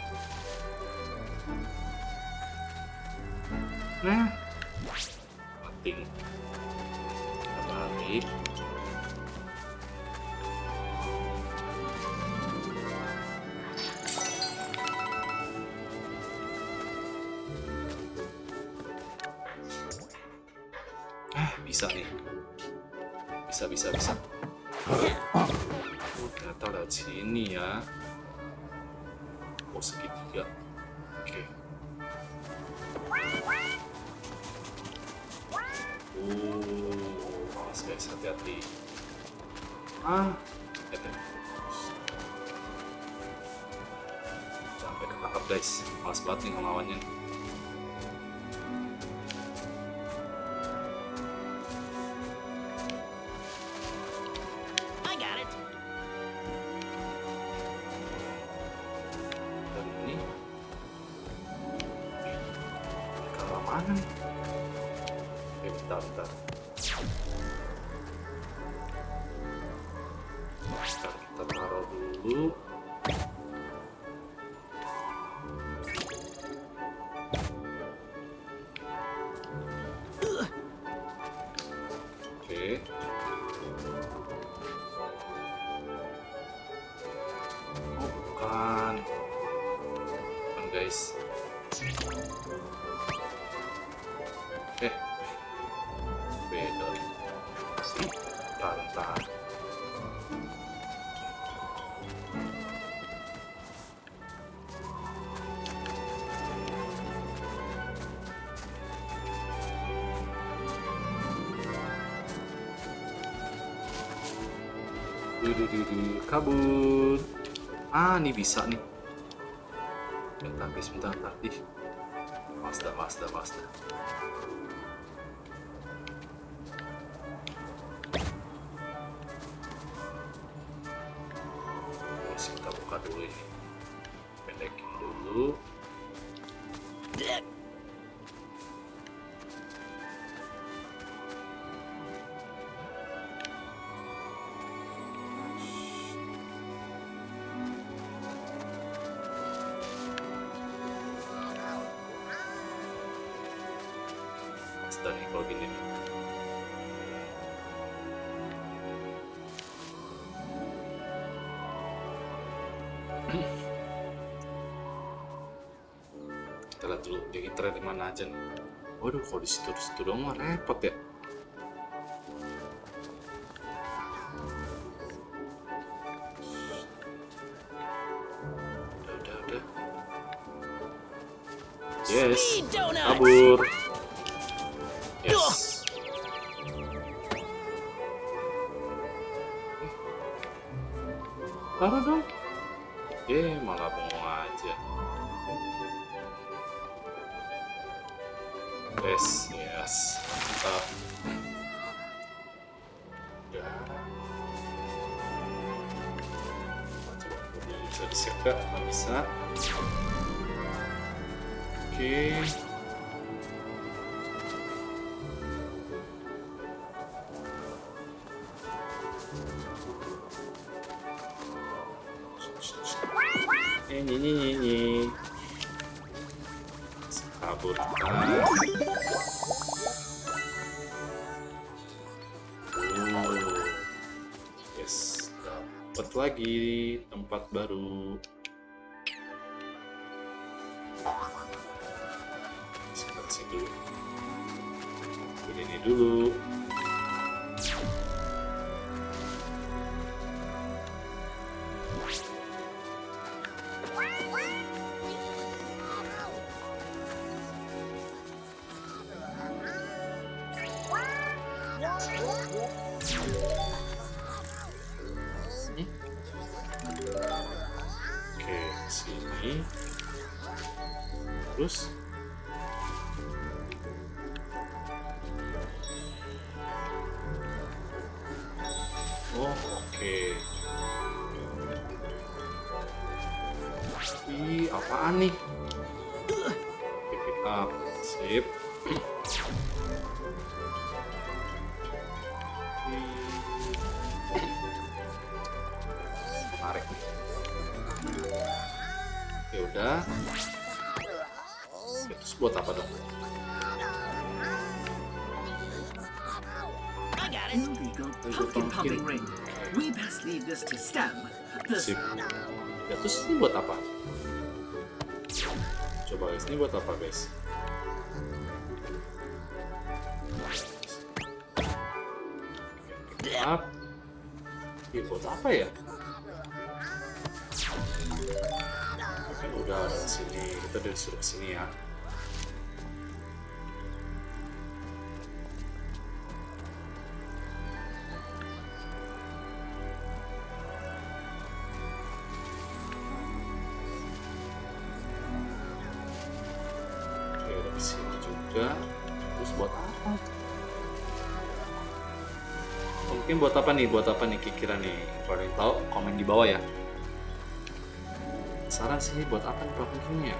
Speaker 1: kabur. Ah ini bisa nih. Bentar guys bentar bentar. Ih. Mazda Mazda Mazda kita buka dulu ini. Pendekin dulu dulu dia kita di mana aja. Nih waduh kalau di situ situ dong mah repot ya. Udah udah udah. Yes kabur up buat apa ya kan udah di sini kita udah sudah sini ya Oke, udah di sini juga. Terus buat apa? Mungkin buat apa nih? Buat apa nih kira-kira nih? Kalau yang tahu, komen di bawah ya. Saran sih buat apa nih packagingnya?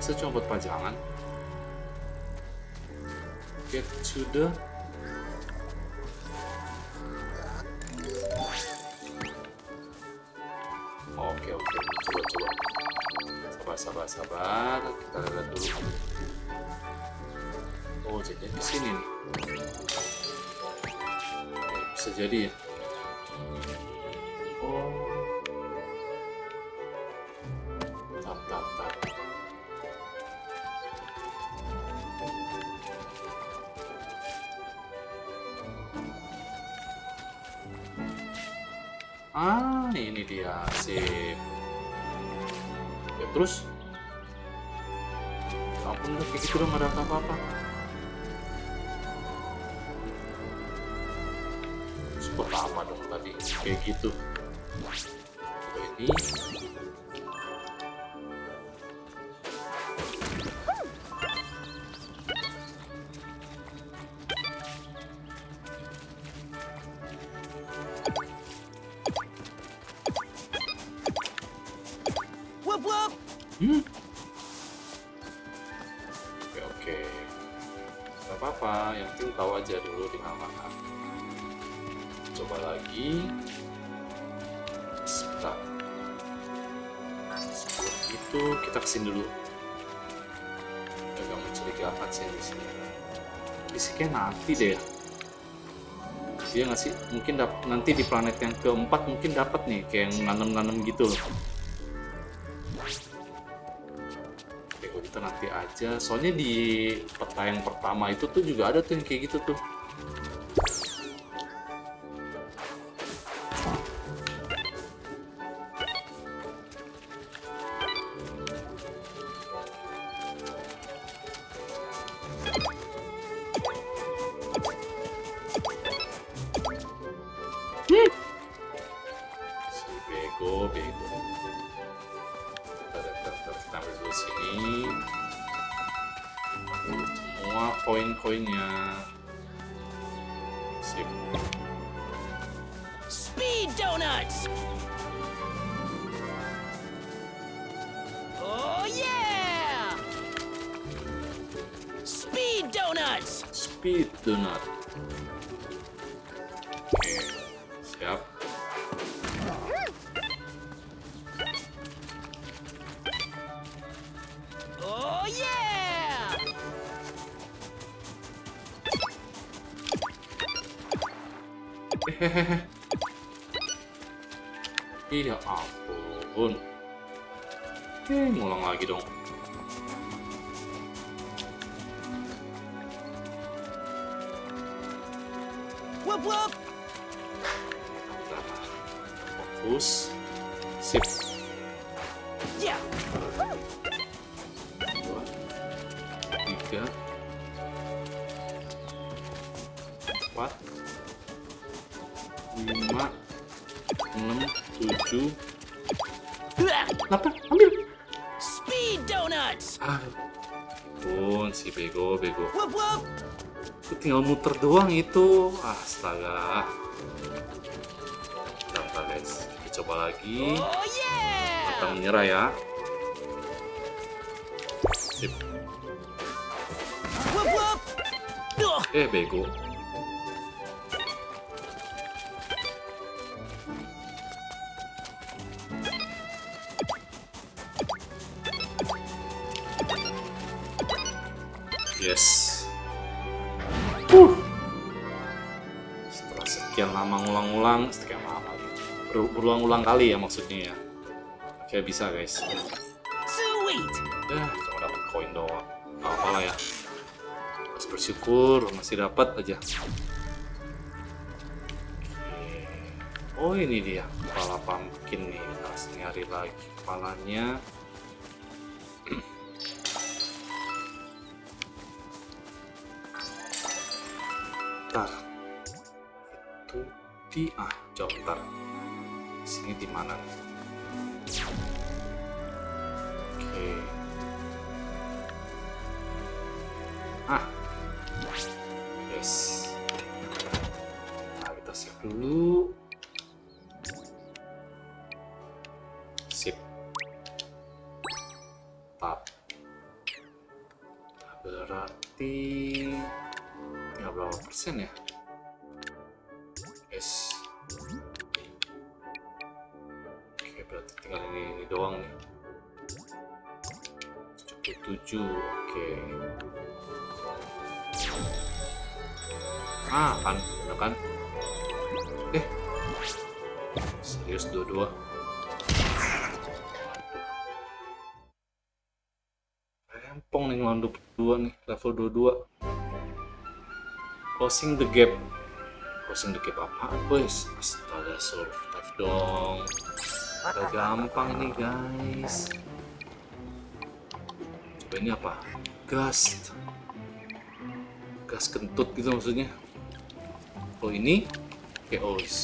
Speaker 1: Saya cuma buat pajangan. Get to the Nanti deh. Nggak sih? Mungkin dap- nanti di planet yang keempat mungkin dapat nih kayak yang nanem-nanem gitu loh. Oke, gitu nanti aja. Soalnya di peta yang pertama itu tuh juga ada tuh yang kayak gitu tuh.
Speaker 2: Whoop whoop.
Speaker 1: Sip.
Speaker 2: Yeah.
Speaker 1: Tinggal muter doang itu. Astaga. Bentar, guys. Kita coba lagi.
Speaker 2: Oh
Speaker 1: Kita
Speaker 2: yeah.
Speaker 1: menyerah ya. Sip. Eh, bego. Yes. Sekian lama lagi. Ber- Berulang-ulang kali ya maksudnya ya. Oke, bisa guys.
Speaker 2: Sweet!
Speaker 1: Ya, cuma dapat koin doang. Gak apa lah ya. Harus bersyukur masih dapat aja. Oh ini dia kepala pumpkin nih. Harus nyari lagi kepalanya. Ntar itu di ah jauh. Sini di mana? Oke. Ah. Yes. Nah, kita save dulu. Sip. Tap. Nah, Berarti tinggal berapa persen ya? Yes. Oke, berarti tinggal ini, ini doang nih. 77 oke. Ah kan bener kan? Eh. Serius dua-dua. Rempong nih ngelawan 22 nih level 22 closing the gap the gap apaan boys? Astaga survive dong. Gak gampang ini guys. Coba ini apa? Gas. Gas kentut gitu maksudnya. Oh ini? Oke os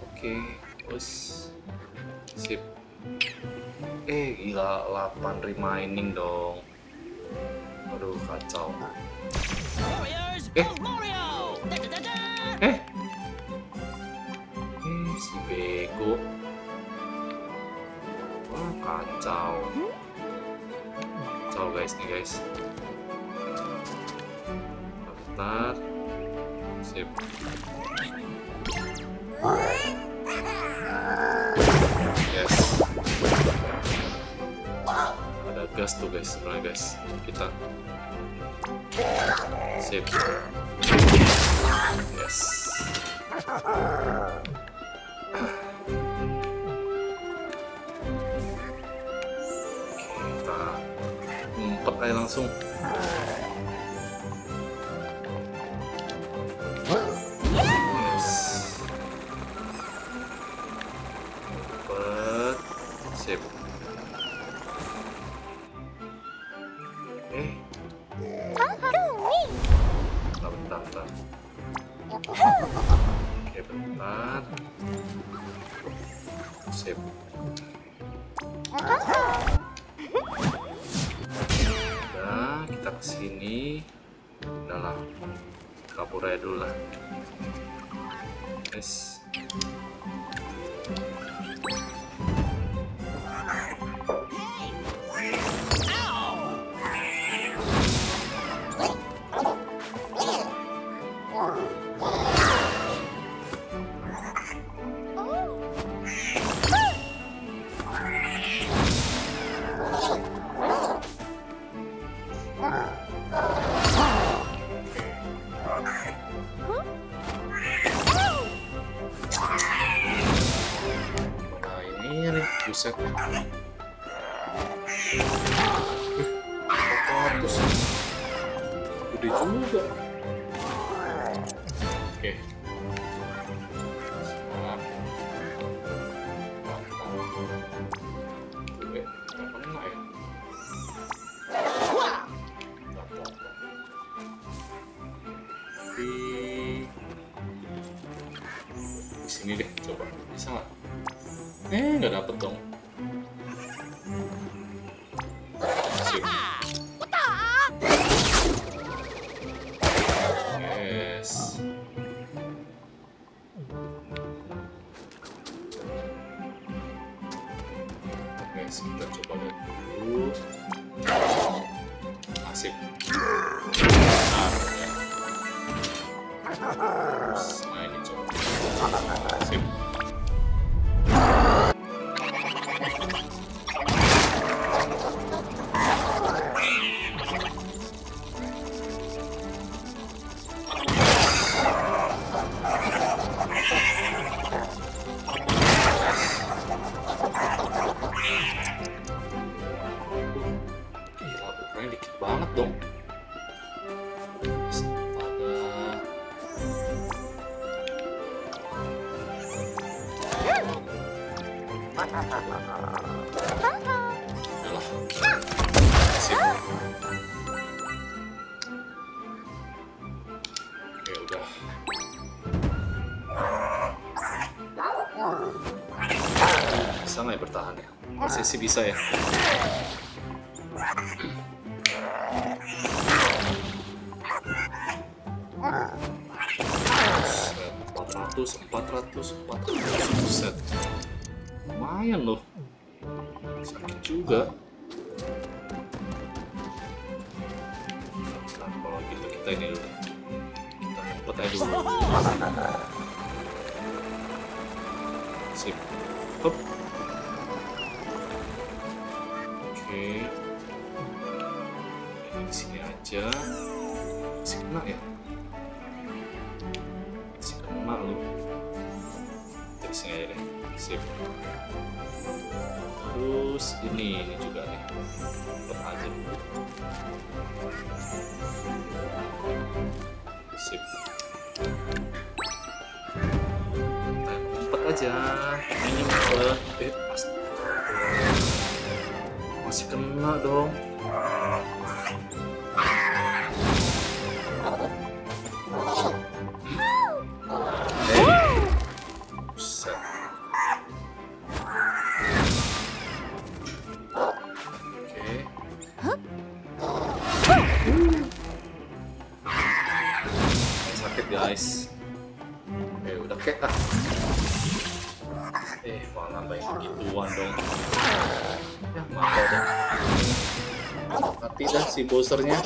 Speaker 1: oke os sip. Eh gila 8 remaining dong. Aduh kacau.
Speaker 2: Warriors!
Speaker 1: Eh. Eh. Eh si bego. Wah kacau. Kacau guys nih guys. Bentar. Sip. Yes. Ada gas tuh guys sebenarnya guys. Kita. Sip yes. Kita ngumpet aja langsung masih bisa ya? Empat ratus empat ratus empat ratus. Set. lumayan loh. Sakit juga. Nah, kalau gitu kita ini dulu. Kita ngumpet aja dulu. Sip. Hup. Ini 迎和 username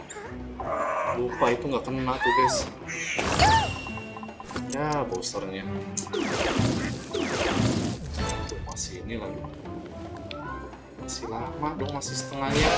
Speaker 1: lupa itu nggak kena tuh guys. Ya bosernya masih ini lagi. Masih lama dong masih setengahnya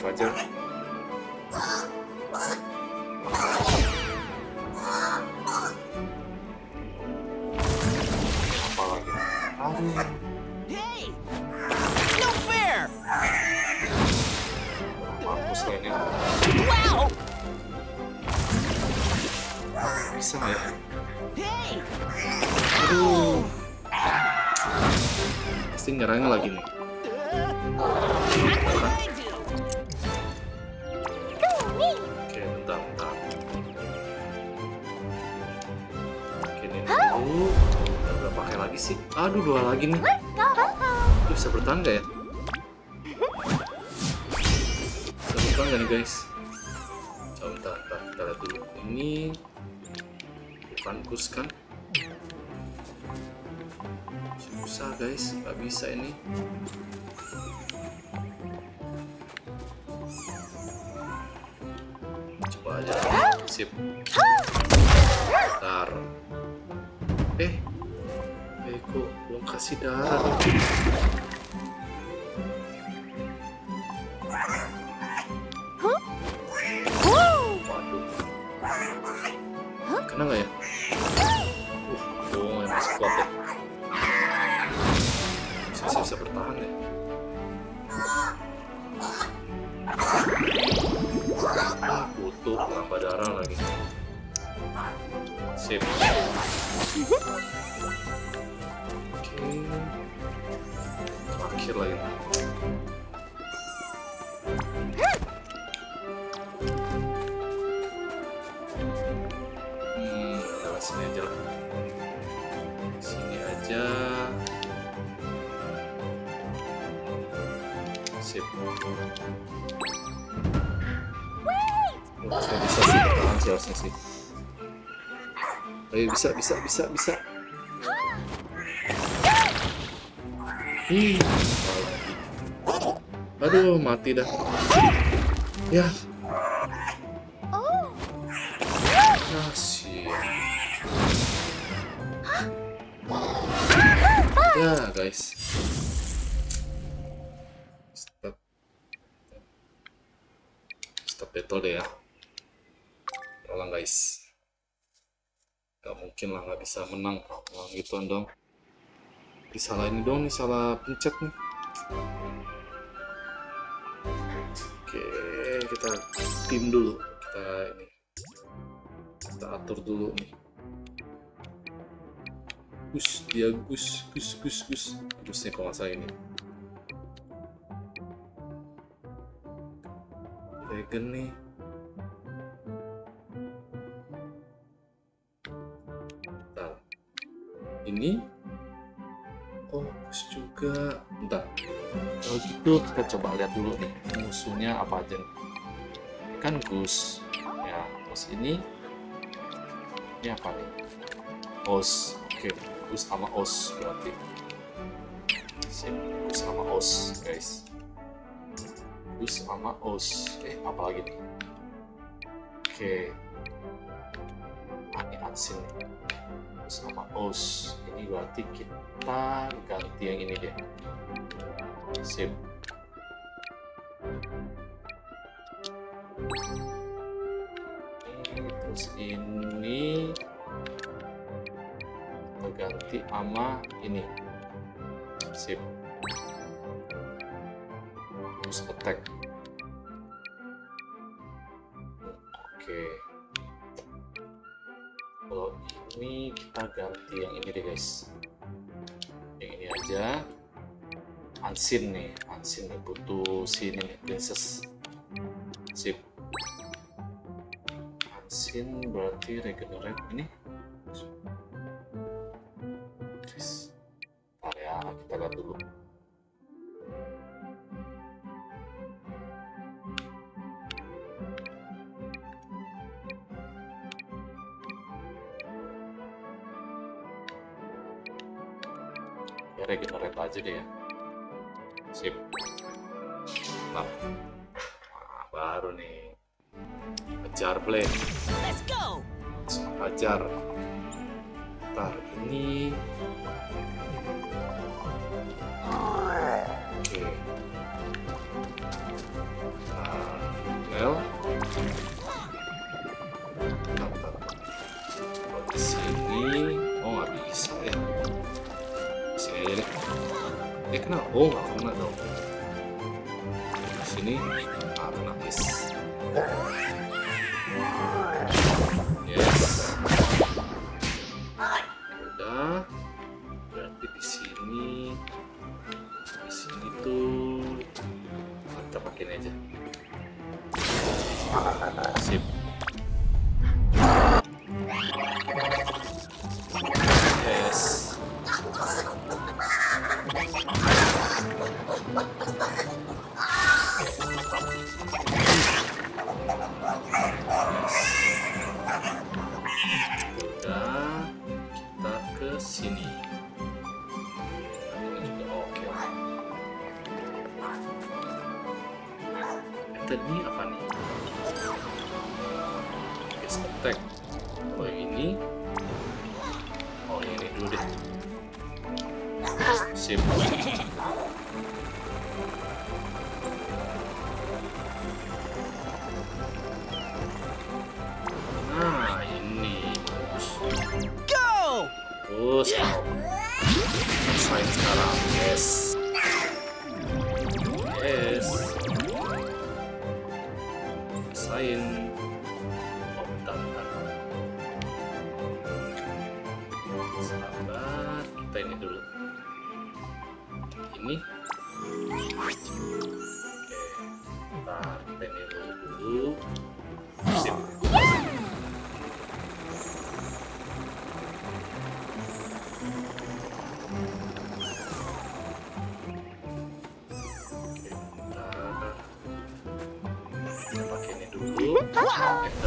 Speaker 1: pokoknya survive aja. Bisa ini. Coba aja. Sip. Bentar. Eh. Eh, kok belum kasih darah nih? Waduh. Kena nggak ya? Uh, oh, yang masih kuat ya. Bertahan ya. Ah, butuh nambah darah lagi. Sip. Oke. Terakhir lagi. Bisa sih bertahan sih. Ayo bisa bisa bisa bisa. Lagi. Aduh, mati dah. Ya. Bisa menang. Wah, gituan dong. Disalah ini dong nih, salah pencet nih. Oke, kita tim dulu. Kita ini. Kita atur dulu nih. Gus, dia Gus, Gus, Gus, Gus. Gusnya kalau nggak salah ini. Dragon nih. Ini Oh, Gus juga. Bentar. Kalau gitu kita coba lihat dulu nih musuhnya apa aja. Kan Gus. Ya, terus ini Ini apa nih? Os. Oke, Us sama Os berarti. Sip, Us sama Os, guys. Us sama Os. Eh, apa lagi nih? Oke. Ah, ini Ansin nih. Sama Os. Ini berarti kita ganti yang ini deh. Sip. Ini, terus ini kita ganti sama ini sip terus attack oke ini kita ganti yang ini deh guys. Yang ini aja. Ansin nih. Ansin nih butuh sini princess. Sip. Ansin berarti regenerate ini. Ya, kita lihat dulu. Ya regenerate aja deh ya. Sip. Nah, nah baru nih. Kejar play.
Speaker 2: Let's go!
Speaker 1: Ntar ini Kena, oh nggak kena dong. Di sini, ah kena dulu.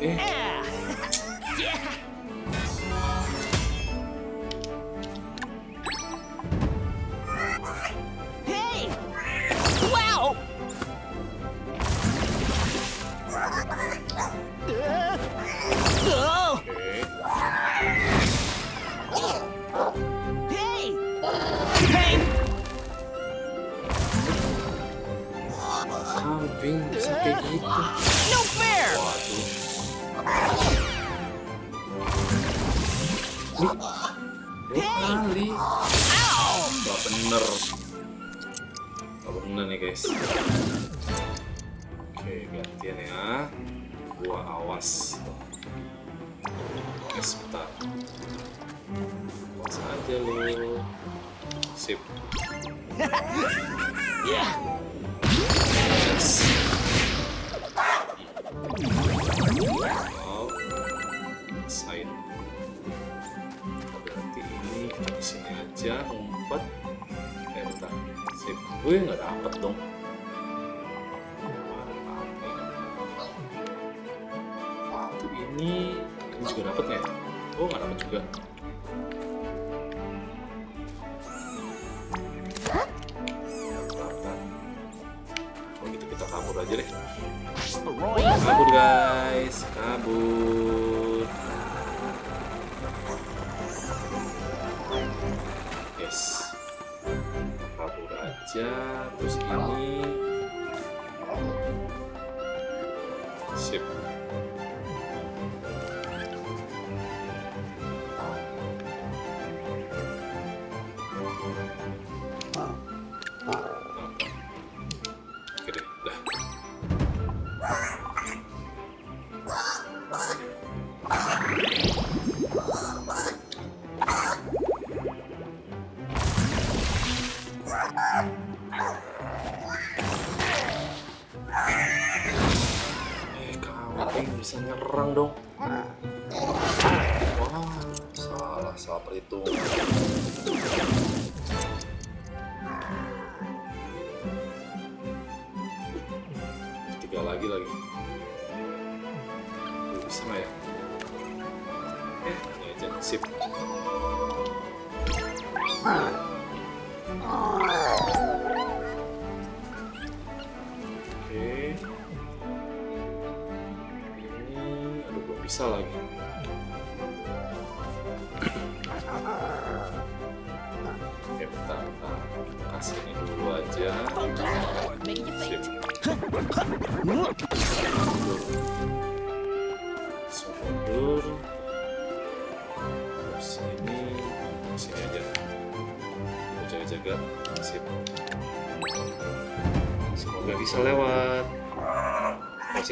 Speaker 1: Eh,
Speaker 5: Yeah!
Speaker 1: yeah!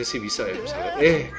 Speaker 5: Jesse Visa de ¿Eh?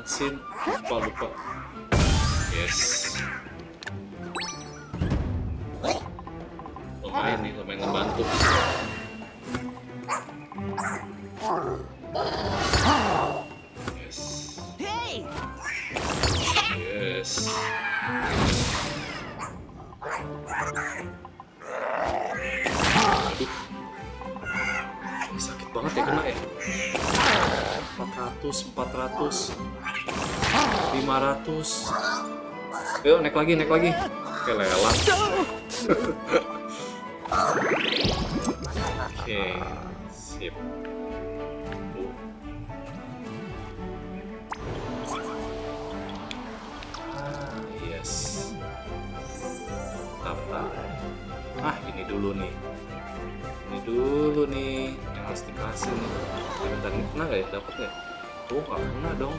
Speaker 1: Nansen. Lupa, lupa. lagi, naik lagi. Oke, lelah. Oke, sip. Ah, yes. Tata. Ah, ini dulu nih. Ini dulu nih. Yang harus dikasih nih. Dan pernah nggak ya? dapet ya Oh, nggak pernah dong.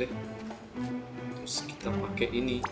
Speaker 1: deh. Terus kita pakai ini.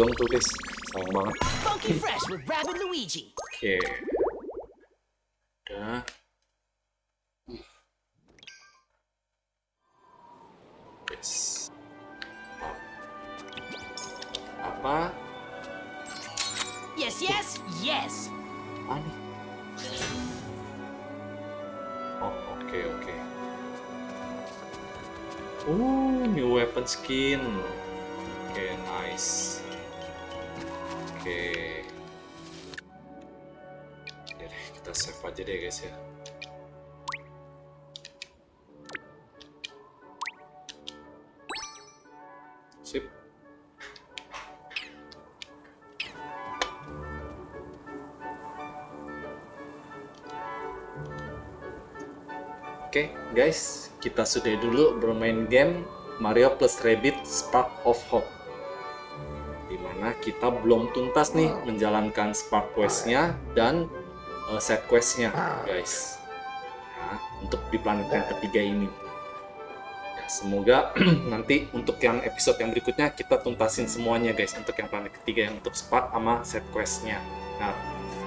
Speaker 6: Dong tuh guys. Sayang banget.
Speaker 2: Funky Fresh with Rabbit Luigi.
Speaker 6: Oke. Udah. Yes. Apa?
Speaker 2: Yes, yes, yes!
Speaker 6: Apa nih? Oh, oke oke. Oh, new weapon skin. Aja deh guys ya. Sip.
Speaker 1: Oke, guys, kita sudah dulu bermain game Mario plus Rabbit Spark of Hope. Di mana kita belum tuntas nih menjalankan Spark Quest-nya dan uh, set quest-nya, guys. Nah, untuk di planet yang ketiga ini. Ya, semoga nanti untuk yang episode yang berikutnya kita tuntasin semuanya, guys. Untuk yang planet ketiga yang untuk Spark sama set quest-nya. Nah,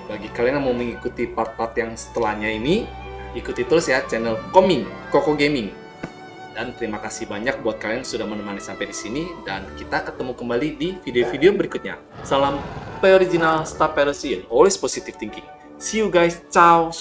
Speaker 1: bagi kalian yang mau mengikuti part-part yang setelahnya ini, ikuti terus ya channel Koming, Koko Gaming. Dan terima kasih banyak buat kalian yang sudah menemani sampai di sini dan kita ketemu kembali di video-video berikutnya. Salam Play Original, Star Parasy, and always positive thinking. See you guys, ciao.